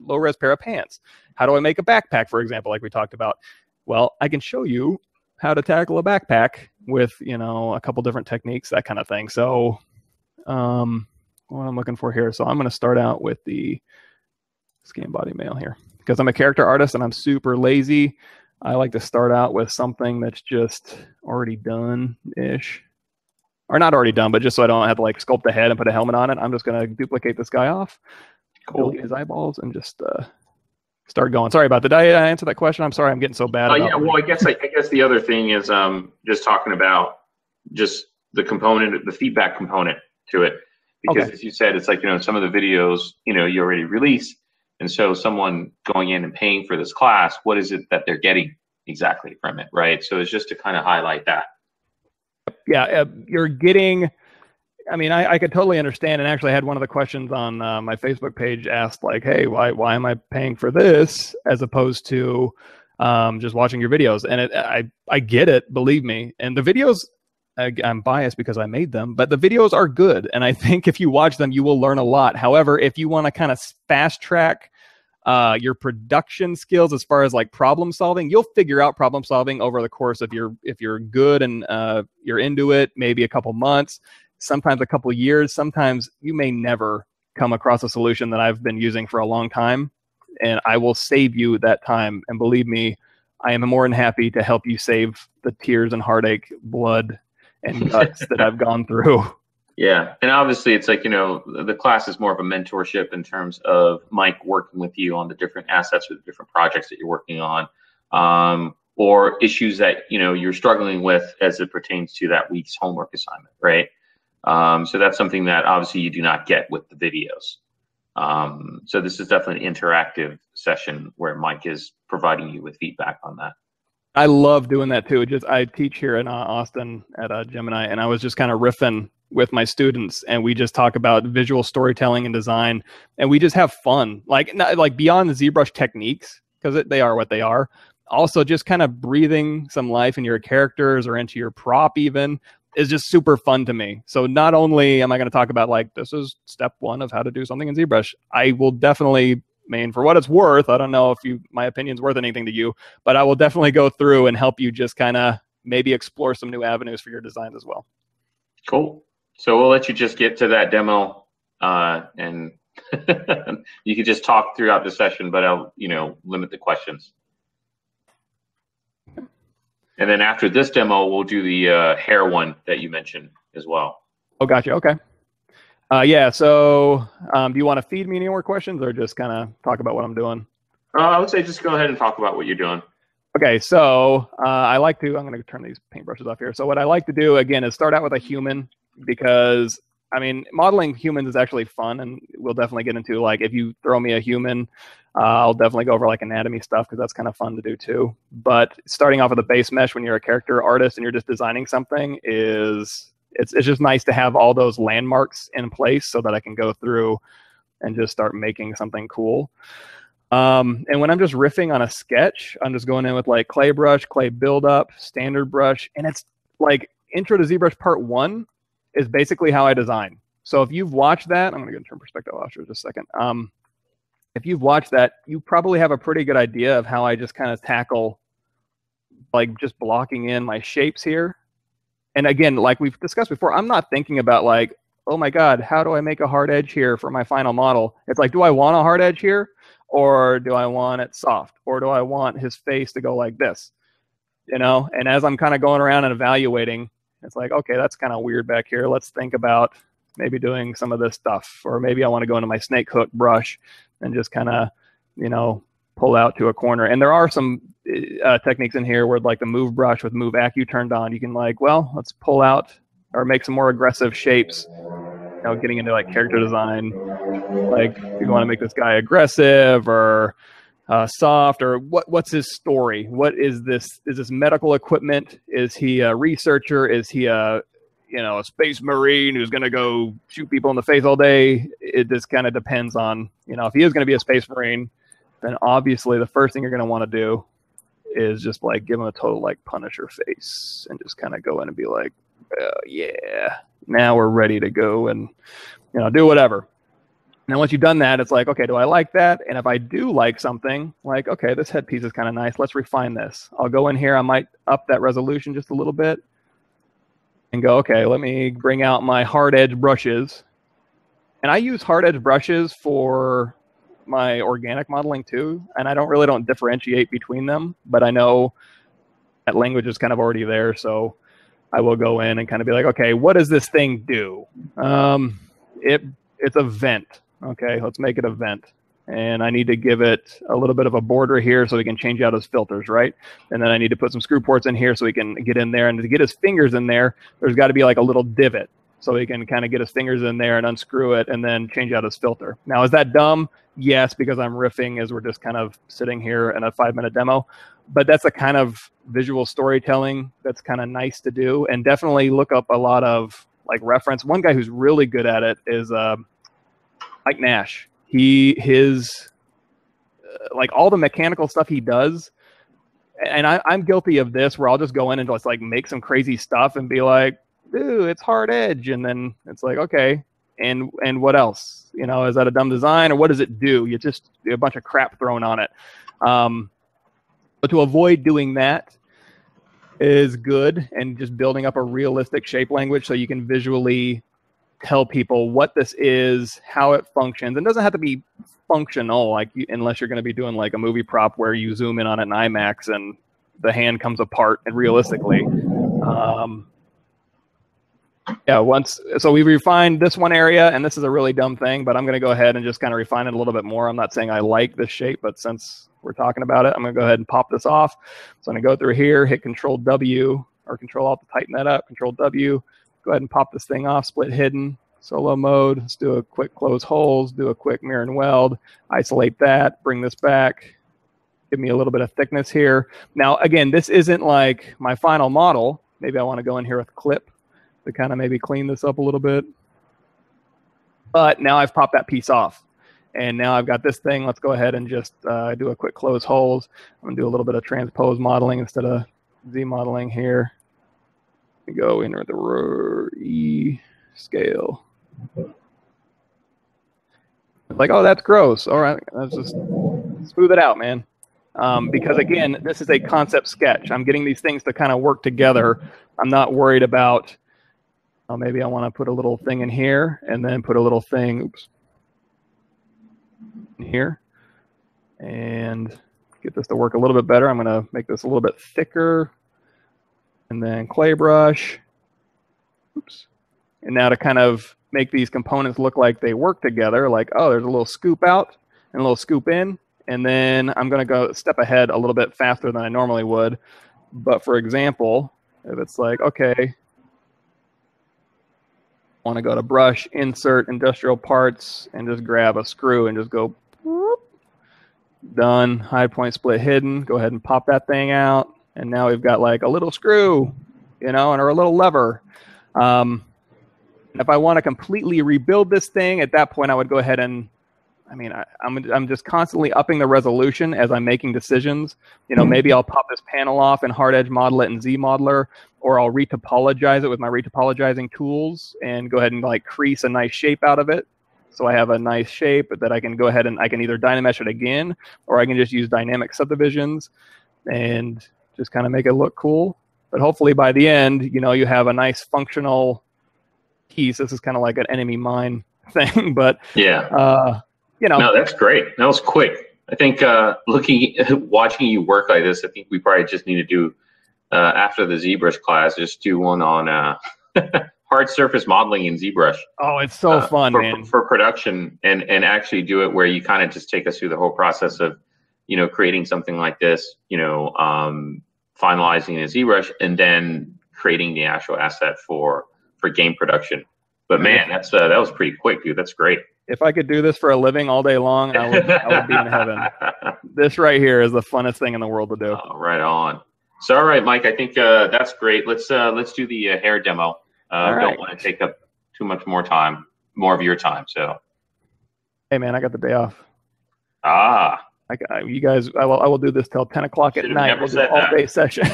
low res pair of pants. How do I make a backpack, for example, like we talked about? Well, I can show you how to tackle a backpack with you know a couple different techniques, that kind of thing. So, um, what I'm looking for here. So I'm going to start out with the scan body male here because I'm a character artist and I'm super lazy. I like to start out with something that's just already done ish. Or not already done, but just so I don't have to like sculpt the head and put a helmet on it. I'm just gonna duplicate this guy off, cool. his eyeballs, and just uh, start going. Sorry about that. Did I answer that question? I'm sorry, I'm getting so bad. Uh, yeah, well, I guess I, I, guess the other thing is um, just talking about just the component, the feedback component to it, because okay. as you said, it's like you know some of the videos you know you already released, and so someone going in and paying for this class, what is it that they're getting exactly from it, right? So it's just to kind of highlight that. Yeah, uh, you're getting I mean, I, I could totally understand, and actually I had one of the questions on uh, my Facebook page asked like, "Hey, why why am I paying for this as opposed to um, just watching your videos?" And it, I I get it, believe me. And the videos, I'm biased because I made them, but the videos are good, and I [LAUGHS] think if you watch them, you will learn a lot. However, if you want to kind of fast track uh, your production skills as far as like problem solving you'll figure out problem solving over the course of your if you're good and uh, you're into it maybe a couple months sometimes a couple years, sometimes you may never come across a solution that I've been using for a long time. And I will save you that time. And believe me, I am more than happy to help you save the tears and heartache, blood, and guts that I've gone through. [LAUGHS] Yeah. And obviously, it's like, you know, the class is more of a mentorship in terms of Mike working with you on the different assets or the different projects that you're working on. Um, or issues that you know you're struggling with as it pertains to that week's homework assignment, right? Um, so that's something that obviously you do not get with the videos. Um, so this is definitely an interactive session where Mike is providing you with feedback on that. I love doing that too. Just I teach here in uh, Austin at uh, Gemini, and I was just kind of riffing with my students, and we just talk about visual storytelling and design, and we just have fun, like not, like beyond the ZBrush techniques because they are what they are. Also, just kind of breathing some life in your characters or into your prop, even is just super fun to me. So not only am I going to talk about like this is step one of how to do something in ZBrush, I will definitely mean for what it's worth. I don't know if you my opinion's worth anything to you, but I will definitely go through and help you just kind of maybe explore some new avenues for your designs as well. Cool. So we'll let you just get to that demo, uh, and [LAUGHS] you can just talk throughout the session, but I'll you know limit the questions. And then after this demo, we'll do the uh, hair one that you mentioned as well. Oh, gotcha. Okay. Uh, yeah. So, um, do you want to feed me any more questions, or just kind of talk about what I'm doing? Uh, I would say just go ahead and talk about what you're doing. Okay, so uh, I like to. I'm going to turn these paintbrushes off here. So what I like to do again is start out with a human because I mean modeling humans is actually fun, and we'll definitely get into like if you throw me a human, uh, I'll definitely go over like anatomy stuff because that's kind of fun to do too. But starting off with a base mesh when you're a character artist and you're just designing something is it's it's just nice to have all those landmarks in place so that I can go through and just start making something cool. Um, and when I'm just riffing on a sketch, I'm just going in with like clay brush, clay buildup, standard brush, and it's like intro to ZBrush part one is basically how I design. So if you've watched that, I'm gonna go turn perspective off for just a second. Um, if you've watched that, you probably have a pretty good idea of how I just kind of tackle like just blocking in my shapes here. And again, like we've discussed before, I'm not thinking about like, oh my God, how do I make a hard edge here for my final model? It's like, do I want a hard edge here? or do I want it soft? Or do I want his face to go like this? You know, and as I'm kind of going around and evaluating, it's like, okay, that's kind of weird back here. Let's think about maybe doing some of this stuff. Or maybe I want to go into my snake hook brush and just kind of, you know, pull out to a corner. And there are some uh, techniques in here where like the move brush with move accu turned on, you can like, well, let's pull out or make some more aggressive shapes you know, getting into like character design, like you want to make this guy aggressive or uh, soft or what what's his story? What is this? Is this medical equipment? Is he a researcher? Is he a you know a space marine who's going to go shoot people in the face all day? It just kind of depends on you know if he is going to be a space marine, then obviously the first thing you're going to want to do is just like give him a total like Punisher face and just kind of go in and be like, uh, yeah, now we're ready to go and you know do whatever. Now once you've done that, it's like, okay, do I like that? And if I do like something, like, okay, this headpiece is kind of nice. Let's refine this. I'll go in here. I might up that resolution just a little bit and go, okay, let me bring out my hard edge brushes. And I use hard edge brushes for my organic modeling too. And I don't really don't differentiate between them, but I know that language is kind of already there. So I will go in and kind of be like, okay, what does this thing do? Um, it it's a vent. Okay, let's make it a vent. And I need to give it a little bit of a border here so we can change out his filters, right? And then I need to put some screw ports in here so we can get in there. And to get his fingers in there, there's got to be like a little divot so he can kind of get his fingers in there and unscrew it and then change out his filter. Now, is that dumb? Yes, because I'm riffing as we're just kind of sitting here in a five minute demo but that's a kind of visual storytelling that's kind of nice to do and definitely look up a lot of like reference one guy who's really good at it is uh, mike nash he his uh, like all the mechanical stuff he does and I, i'm guilty of this where i'll just go in and just like make some crazy stuff and be like dude it's hard edge and then it's like okay and and what else you know is that a dumb design or what does it do you just a bunch of crap thrown on it um, but to avoid doing that is good and just building up a realistic shape language so you can visually tell people what this is, how it functions. And doesn't have to be functional, like unless you're going to be doing like a movie prop where you zoom in on in IMAX and the hand comes apart and realistically. Um, yeah, once so we refined this one area, and this is a really dumb thing, but I'm going to go ahead and just kind of refine it a little bit more. I'm not saying I like this shape, but since we're talking about it, I'm going to go ahead and pop this off. So I'm going to go through here, hit Control W or Control Alt to tighten that up. Control W, go ahead and pop this thing off. Split hidden, solo mode. Let's do a quick close holes. Do a quick mirror and weld. Isolate that. Bring this back. Give me a little bit of thickness here. Now, again, this isn't like my final model. Maybe I want to go in here with clip to kind of maybe clean this up a little bit. But now I've popped that piece off. And now I've got this thing. Let's go ahead and just uh, do a quick close holes. I'm going to do a little bit of transpose modeling instead of Z modeling here. Go enter the E scale. Like, oh, that's gross. All right, let's just smooth it out, man. Um, because again, this is a concept sketch. I'm getting these things to kind of work together. I'm not worried about uh, maybe I want to put a little thing in here and then put a little thing oops, in here and get this to work a little bit better. I'm going to make this a little bit thicker and then clay brush. Oops. And now to kind of make these components look like they work together. Like, oh, there's a little scoop out and a little scoop in, and then I'm going to go step ahead a little bit faster than I normally would. But for example, if it's like, okay, want to go to brush, insert industrial parts, and just grab a screw and just go whoop, done. High point split hidden. Go ahead and pop that thing out. And now we've got like a little screw, you know, and or a little lever. Um, if I want to completely rebuild this thing, at that point I would go ahead and I mean, I, am I'm, I'm just constantly upping the resolution as I'm making decisions. You know, maybe I'll pop this panel off and hard edge model it in ZModeler, or I'll retopologize it with my retopologizing tools and go ahead and like crease a nice shape out of it. So I have a nice shape that I can go ahead and I can either dynamesh it again, or I can just use dynamic subdivisions and just kind of make it look cool. But hopefully by the end, you know, you have a nice functional piece. This is kind of like an enemy mine [LAUGHS] thing, but yeah. Uh, you know. No, that's great. That was quick. I think uh, looking, [LAUGHS] watching you work like this, I think we probably just need to do uh, after the ZBrush class, just do one on uh, [LAUGHS] hard surface modeling in ZBrush. Oh, it's so uh, fun, for, man! For production, and and actually do it where you kind of just take us through the whole process of, you know, creating something like this, you know, um, finalizing in ZBrush, and then creating the actual asset for for game production. But man, that's uh, that was pretty quick, dude. That's great if I could do this for a living all day long, I would, I would be in heaven. [LAUGHS] This right here is the funnest thing in the world to do. Oh, right on. So, all right, Mike, I think uh, that's great. Let's uh, let's do the uh, hair demo. Uh, right. Don't want to take up too much more time, more of your time. So, hey, man, I got the day off. Ah. I, you guys, I will, I will do this till 10 o'clock at night. Never we'll said all that. day session.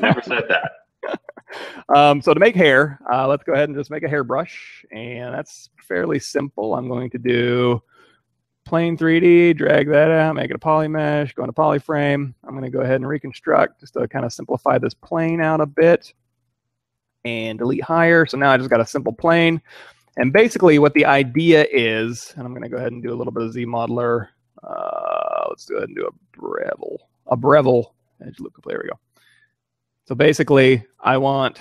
never said that. [LAUGHS] Um, so to make hair, uh, let's go ahead and just make a hairbrush. And that's fairly simple. I'm going to do plane 3D, drag that out, make it a poly mesh, go into polyframe. I'm going to go ahead and reconstruct just to kind of simplify this plane out a bit and delete higher. So now I just got a simple plane. And basically what the idea is, and I'm going to go ahead and do a little bit of ZModeler. Uh, let's go ahead and do a bevel, a bevel edge loop. There we go. So basically, I want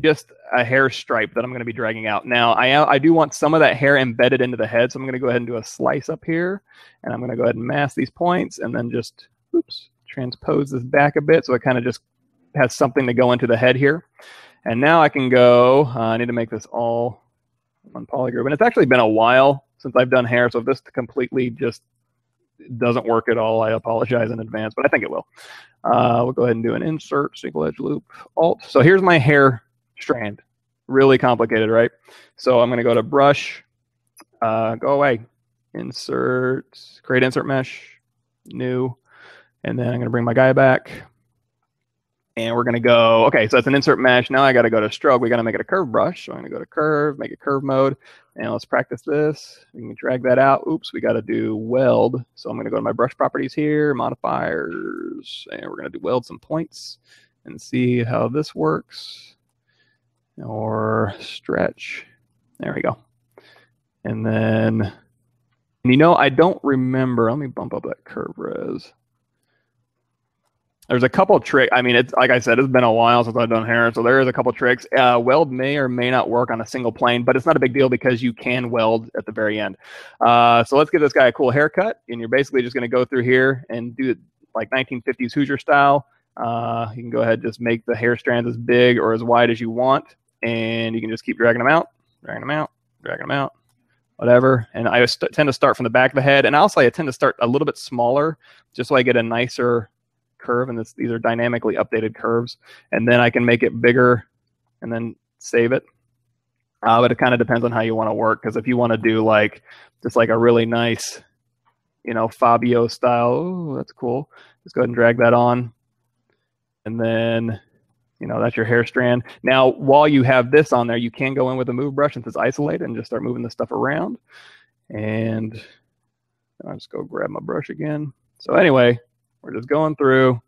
just a hair stripe that I'm going to be dragging out. Now, I, I do want some of that hair embedded into the head, so I'm going to go ahead and do a slice up here, and I'm going to go ahead and mask these points, and then just, oops, transpose this back a bit so it kind of just has something to go into the head here. And now I can go, uh, I need to make this all on polygroup. And it's actually been a while since I've done hair, so if this completely just doesn't work at all, I apologize in advance, but I think it will. Uh, we'll go ahead and do an insert, single edge loop, alt. So here's my hair strand. Really complicated, right? So I'm going to go to brush, uh, go away, insert, create insert mesh, new, and then I'm going to bring my guy back. And we're going to go, okay, so that's an insert mesh. Now I got to go to stroke. We got to make it a curve brush. So I'm going to go to curve, make it curve mode. And let's practice this. We can drag that out. Oops, we got to do weld. So I'm going to go to my brush properties here, modifiers, and we're going to do weld some points and see how this works. Or stretch. There we go. And then, and you know, I don't remember. Let me bump up that curve res. There's a couple tricks. I mean, it's like I said, it's been a while since I've done hair, so there is a couple tricks. Uh, weld may or may not work on a single plane, but it's not a big deal because you can weld at the very end. Uh, so let's give this guy a cool haircut, and you're basically just going to go through here and do it like 1950s Hoosier style. Uh, you can go ahead and just make the hair strands as big or as wide as you want, and you can just keep dragging them out, dragging them out, dragging them out, whatever. And I st- tend to start from the back of the head, and also I tend to start a little bit smaller, just so I get a nicer curve, and this, these are dynamically updated curves. And then I can make it bigger and then save it. Uh, but it kind of depends on how you want to work. Because if you want to do like just like a really nice, you know, Fabio style, oh, that's cool. Just go ahead and drag that on. And then, you know, that's your hair strand. Now, while you have this on there, you can go in with a move brush since it's isolated and just start moving the stuff around. And I'll just go grab my brush again. So anyway, we're just going through,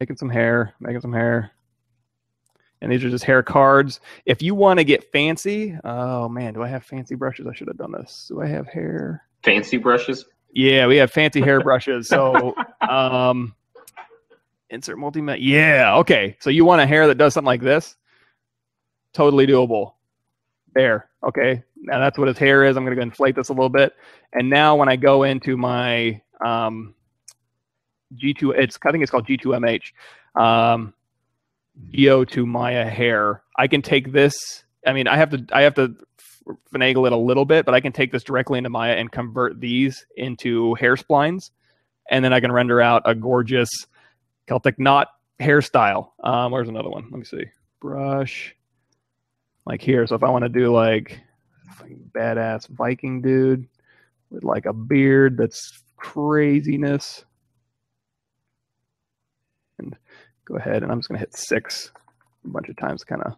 making some hair, making some hair. And these are just hair cards. If you want to get fancy, oh man, do I have fancy brushes? I should have done this. Do I have hair? Fancy brushes? Yeah, we have fancy hair brushes. So, [LAUGHS] um, insert multi-mat. Yeah, okay. So you want a hair that does something like this? Totally doable. There. Okay, now that's what his hair is. I'm going to inflate this a little bit. And now when I go into my um, G2, it's I think it's called G2MH, um, Geo to Maya hair. I can take this. I mean, I have to I have to finagle it a little bit, but I can take this directly into Maya and convert these into hair splines, and then I can render out a gorgeous Celtic knot hairstyle. Um, where's another one? Let me see. Brush like here. So if I want to do like badass Viking dude with like a beard that's craziness, and go ahead and I'm just gonna hit six a bunch of times, kind of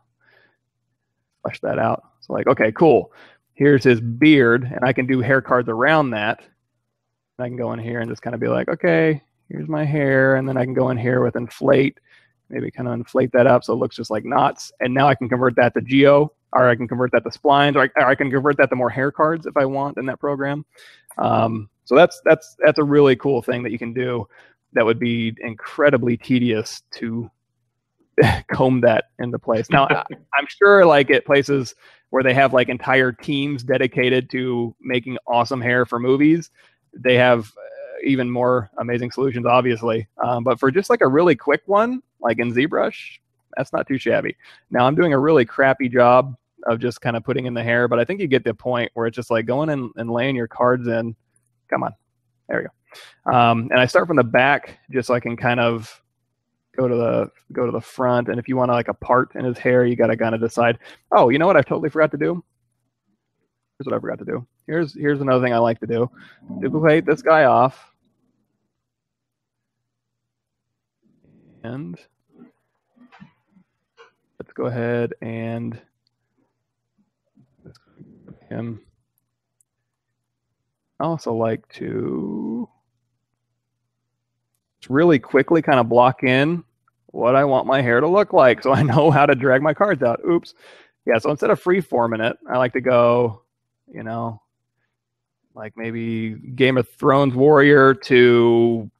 flesh that out. So like, okay, cool. Here's his beard, and I can do hair cards around that. I can go in here and just kind of be like, okay, here's my hair, and then I can go in here with inflate maybe kind of inflate that up so it looks just like knots. And now I can convert that to geo, or I can convert that to splines, or I, or I can convert that to more hair cards if I want in that program. Um, so that's that's that's a really cool thing that you can do. That would be incredibly tedious to [LAUGHS] comb that into place. Now [LAUGHS] I'm sure like at places where they have like entire teams dedicated to making awesome hair for movies, they have even more amazing solutions, obviously. Um, but for just like a really quick one, like in ZBrush, that's not too shabby. Now I'm doing a really crappy job of just kind of putting in the hair, but I think you get the point where it's just like going in and laying your cards in. Come on, there we go. Um, and I start from the back just so I can kind of go to the go to the front. And if you want to like a part in his hair, you got to kind of decide. Oh, you know what? I totally forgot to do. Here's what I forgot to do. Here's here's another thing I like to do. Duplicate this guy off. And let's go ahead and him. I also like to really quickly kind of block in what I want my hair to look like so I know [LAUGHS] how to drag my cards out. Oops. Yeah, so instead of free forming it, I like to go, you know, like maybe Game of Thrones warrior to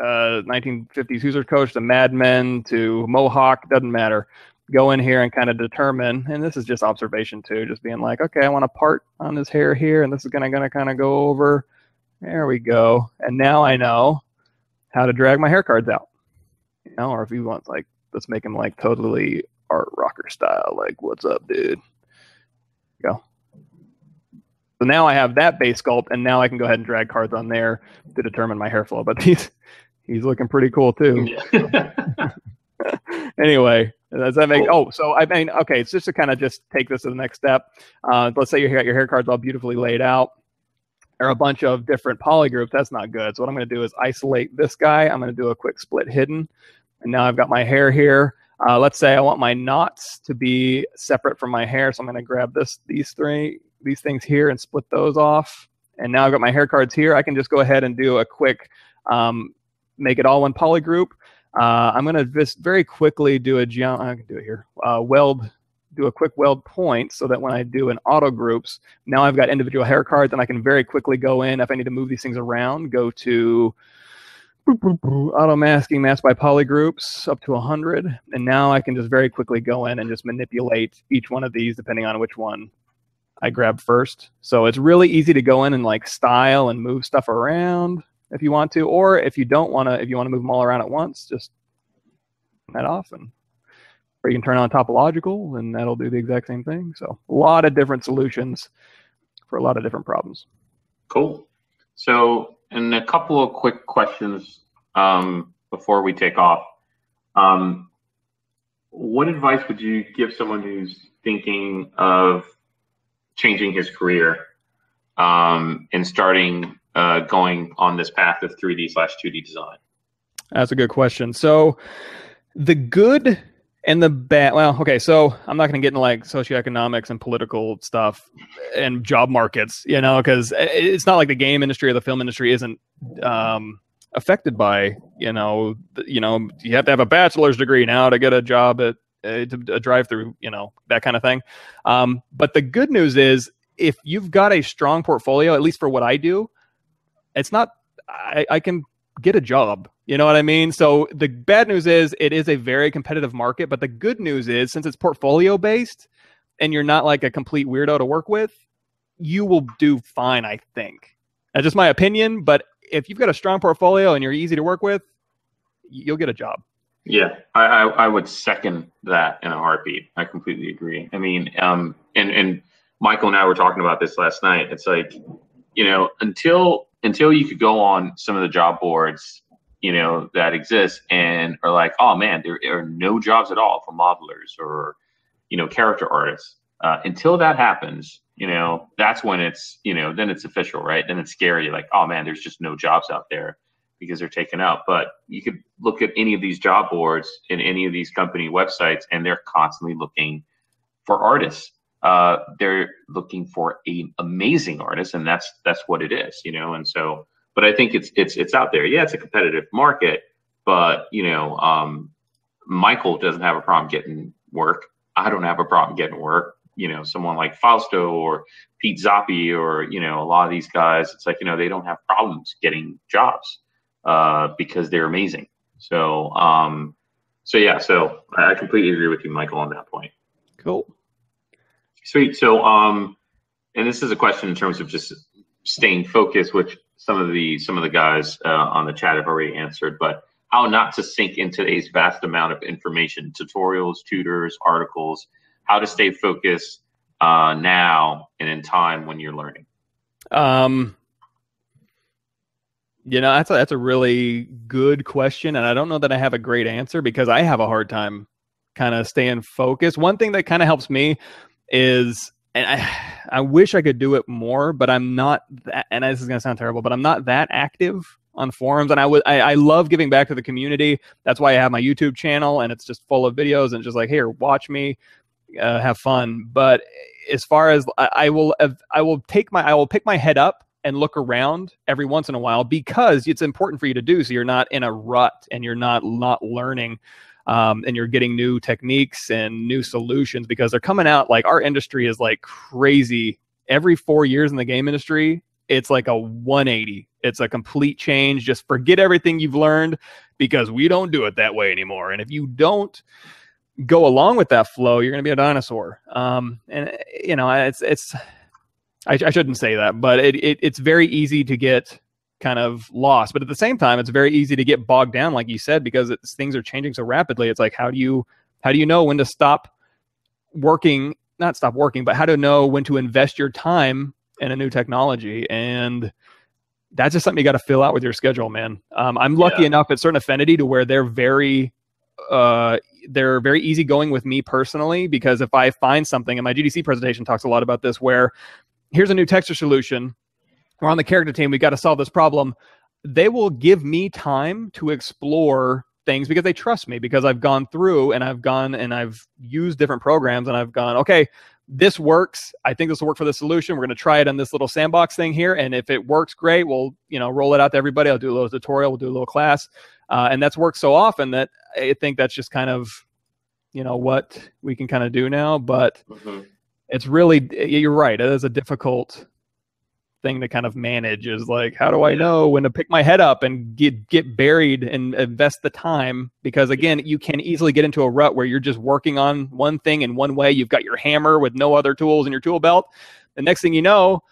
uh, 1950s Hoosiers coach to Mad Men to Mohawk, doesn't matter. Go in here and kind of determine, and this is just observation too, just being like, okay, I want a part on his hair here, and this is gonna gonna kind of go over. There we go, and now I know how to drag my hair cards out. You know, or if you want like, let's make him like totally art rocker style, like, what's up, dude? Go. So now I have that base sculpt, and now I can go ahead and drag cards on there to determine my hair flow. But these he's looking pretty cool too. [LAUGHS] anyway, does that make? Cool. Oh, so I mean, okay, it's just to kind of just take this to the next step. Uh, let's say you got your hair cards all beautifully laid out. There are a bunch of different poly groups. That's not good. So what I'm going to do is isolate this guy. I'm going to do a quick split hidden, and now I've got my hair here. Uh, let's say I want my knots to be separate from my hair, so I'm going to grab this, these three, these things here, and split those off. And now I've got my hair cards here. I can just go ahead and do a quick um, make it all one poly group. Uh, I'm going to just very quickly do a ge- I can do it here. Uh, weld, do a quick weld point so that when I do an auto groups, now I've got individual hair cards and I can very quickly go in if I need to move these things around. Go to auto masking mask by poly groups up to 100 and now i can just very quickly go in and just manipulate each one of these depending on which one i grab first so it's really easy to go in and like style and move stuff around if you want to, or if you don't want to, if you want to move them all around at once, just turn that off and or you can turn on topological and that'll do the exact same thing. So a lot of different solutions for a lot of different problems. Cool. So, and a couple of quick questions um, before we take off. Um, what advice would you give someone who's thinking of changing his career um, and starting uh, going on this path of 3D slash 2D design? That's a good question. So the good and the bad. Well, okay, so I'm not going to get into like socioeconomics and political stuff and job markets, you know, because it's not like the game industry or the film industry isn't um, affected by, you know, you know, you have to have a bachelor's degree now to get a job at a, a drive through, you know, that kind of thing. Um, but the good news is if you've got a strong portfolio, at least for what I do, it's not I, I can get a job. You know what I mean? So the bad news is it is a very competitive market, but the good news is since it's portfolio based, and you're not like a complete weirdo to work with, you will do fine, I think. That's just my opinion, but if you've got a strong portfolio and you're easy to work with, you'll get a job. Yeah, I, I, I would second that in a heartbeat. I completely agree. I mean, um, and and Michael and I were talking about this last night. It's like, you know, until until you could go on some of the job boards, you know, that exist and are like, oh man, there are no jobs at all for modelers or, you know, character artists. Uh, until that happens, you know, that's when it's, you know, then it's official, right? Then it's scary, like, oh man, there's just no jobs out there because they're taken out. But you could look at any of these job boards in any of these company websites, and they're constantly looking for artists. Uh, they're looking for an amazing artist, and that's that's what it is, you know. And so, but I think it's it's it's out there. Yeah, it's a competitive market, but you know, um, Michael doesn't have a problem getting work. I don't have a problem getting work you know someone like Fausto or Pete Zoppi or you know a lot of these guys. It's like you know they don't have problems getting jobs uh, because they're amazing. So um, so yeah, so I completely agree with you, Michael, on that point. Cool. Sweet. So um, and this is a question in terms of just staying focused, which some of the some of the guys uh, on the chat have already answered, but how not to sink into today's vast amount of information, tutorials, tutors, articles, how to stay focused uh, now and in time when you're learning? Um, you know, that's a, that's a really good question, and I don't know that I have a great answer because I have a hard time kind of staying focused. One thing that kind of helps me is, and I, I wish I could do it more, but I'm not that. And this is gonna sound terrible, but I'm not that active on forums and I would I, I love giving back to the community that's why i have my youtube channel and it's just full of videos and just like here watch me uh, have fun. But as far as I, I will, I will take my, I will pick my head up and look around every once in a while because it's important for you to do so you're not in a rut and you're not not learning um, and you're getting new techniques and new solutions because they're coming out like our industry is like crazy. Every four years in the game industry it's like a 180 it's a complete change. Just forget everything you've learned because we don't do it that way anymore. And if you don't go along with that flow, you're going to be a dinosaur. Um, and you know, it's it's I, I shouldn't say that, but it, it it's very easy to get kind of lost. But at the same time, it's very easy to get bogged down, like you said, because things are changing so rapidly. It's like how do you how do you know when to stop working? Not stop working, but how to know when to invest your time in a new technology and that's just something you got to fill out with your schedule, man. Um, I'm lucky yeah. enough at certain affinity to where they're very uh, they're very easygoing with me personally because if I find something, and my GDC presentation talks a lot about this, where here's a new texture solution, we're on the character team, we got to solve this problem. They will give me time to explore things because they trust me because I've gone through and I've gone and I've used different programs and I've gone, okay, this works. I think this will work for the solution. We're going to try it on this little sandbox thing here. And if it works, great. We'll, you know, roll it out to everybody. I'll do a little tutorial. We'll do a little class. Uh, and that's worked so often that I think that's just kind of, you know, what we can kind of do now. But mm-hmm. it's really, you're right. It is a difficult thing to kind of manage is like how do i know when to pick my head up and get get buried and invest the time because again you can easily get into a rut where you're just working on one thing in one way you've got your hammer with no other tools in your tool belt the next thing you know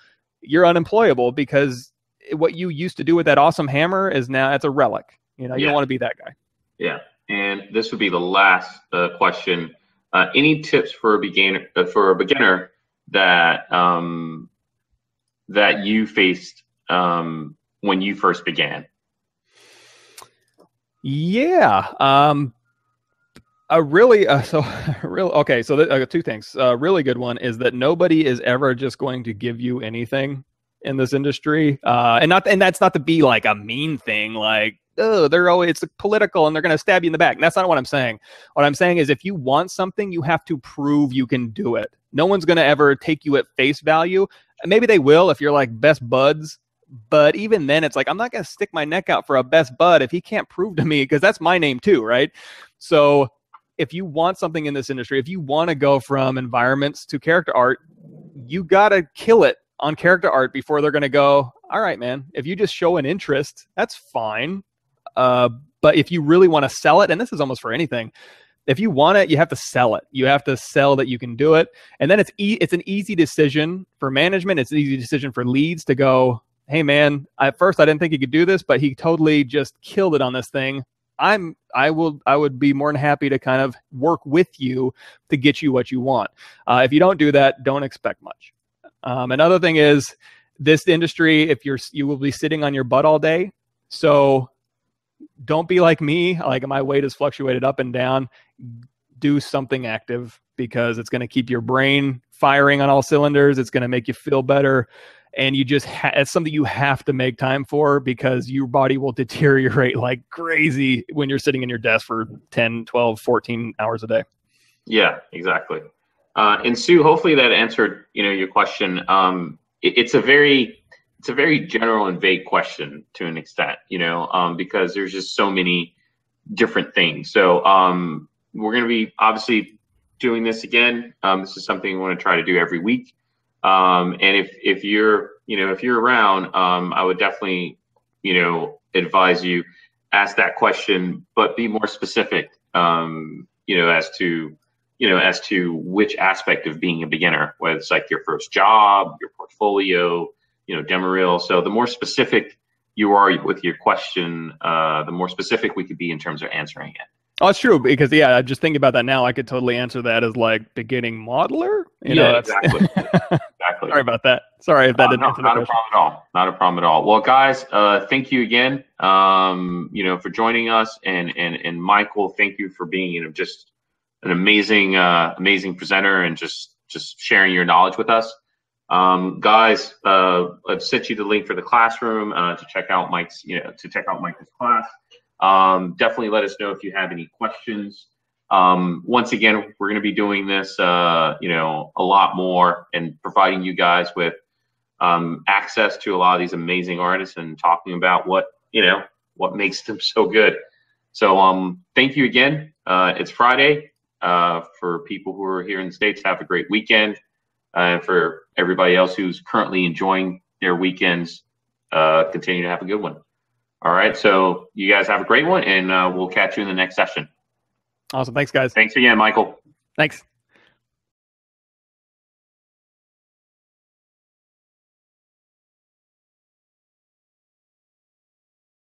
you're unemployable because what you used to do with that awesome hammer is now it's a relic you know, you yeah. don't want to be that guy. Yeah. And this would be the last uh, question. Uh, any tips for a beginner uh, for a beginner that um, that you faced um, when you first began? Yeah. Um, a really uh, [LAUGHS] so real okay so th- uh, two things a really good one is that nobody is ever just going to give you anything in this industry uh, and not and that's not to be like a mean thing like oh, they're always it's political and they're going to stab you in the back. And that's not what I'm saying. What I'm saying is if you want something, you have to prove you can do it. No one's going to ever take you at face value. Maybe they will if you're like best buds. But even then, it's like, I'm not going to stick my neck out for a best bud if he can't prove to me, because that's my name too, right? So if you want something in this industry, if you want to go from environments to character art, you got to kill it on character art before they're going to go, all right, man, if you just show an interest, that's fine. Uh, but if you really want to sell it, and this is almost for anything, if you want it, you have to sell it. You have to sell that you can do it, and then it's e- it's an easy decision for management. It's an easy decision for leads to go, hey man, at first I didn't think he could do this, but he totally just killed it on this thing. I'm I will I would be more than happy to kind of work with you to get you what you want. Uh, if you don't do that, don't expect much. Um, another thing is this industry. If you're you will be sitting on your butt all day, so don't be like me. Like my weight has fluctuated up and down. Do something active because it's going to keep your brain firing on all cylinders. It's going to make you feel better and you just ha- it's something you have to make time for because your body will deteriorate [LAUGHS] like crazy when you're sitting in your desk for 10 12 14 hours a day yeah exactly uh, and sue hopefully that answered you know your question um, it, it's a very it's a very general and vague question to an extent you know um, because there's just so many different things so um, we're going to be obviously doing this again um, this is something we want to try to do every week um, and if if you're you know if you're around, um, I would definitely you know advise you ask that question, but be more specific. Um, you know as to you know as to which aspect of being a beginner, whether it's like your first job, your portfolio, you know demo reel. So the more specific you are with your question, uh, the more specific we could be in terms of answering it. Oh, it's true because yeah, I just think about that now. I could totally answer that as like beginning modeler. You yeah, know, exactly. exactly. [LAUGHS] Sorry about that. Sorry if that uh, didn't no, not a problem at all. Not a problem at all. Well, guys, uh, thank you again. Um, you know, for joining us, and and and Michael, thank you for being you know just an amazing uh, amazing presenter and just just sharing your knowledge with us. Um, guys, uh, I've sent you the link for the classroom uh, to check out Mike's you know to check out Michael's class. Um, definitely let us know if you have any questions. Um, once again, we're going to be doing this, uh, you know, a lot more and providing you guys with um, access to a lot of these amazing artists and talking about what you know what makes them so good. So, um, thank you again. Uh, it's Friday uh, for people who are here in the states. Have a great weekend, and for everybody else who's currently enjoying their weekends, uh, continue to have a good one. All right. So you guys have a great one, and uh, we'll catch you in the next session. Awesome. Thanks, guys. Thanks again, Michael. Thanks.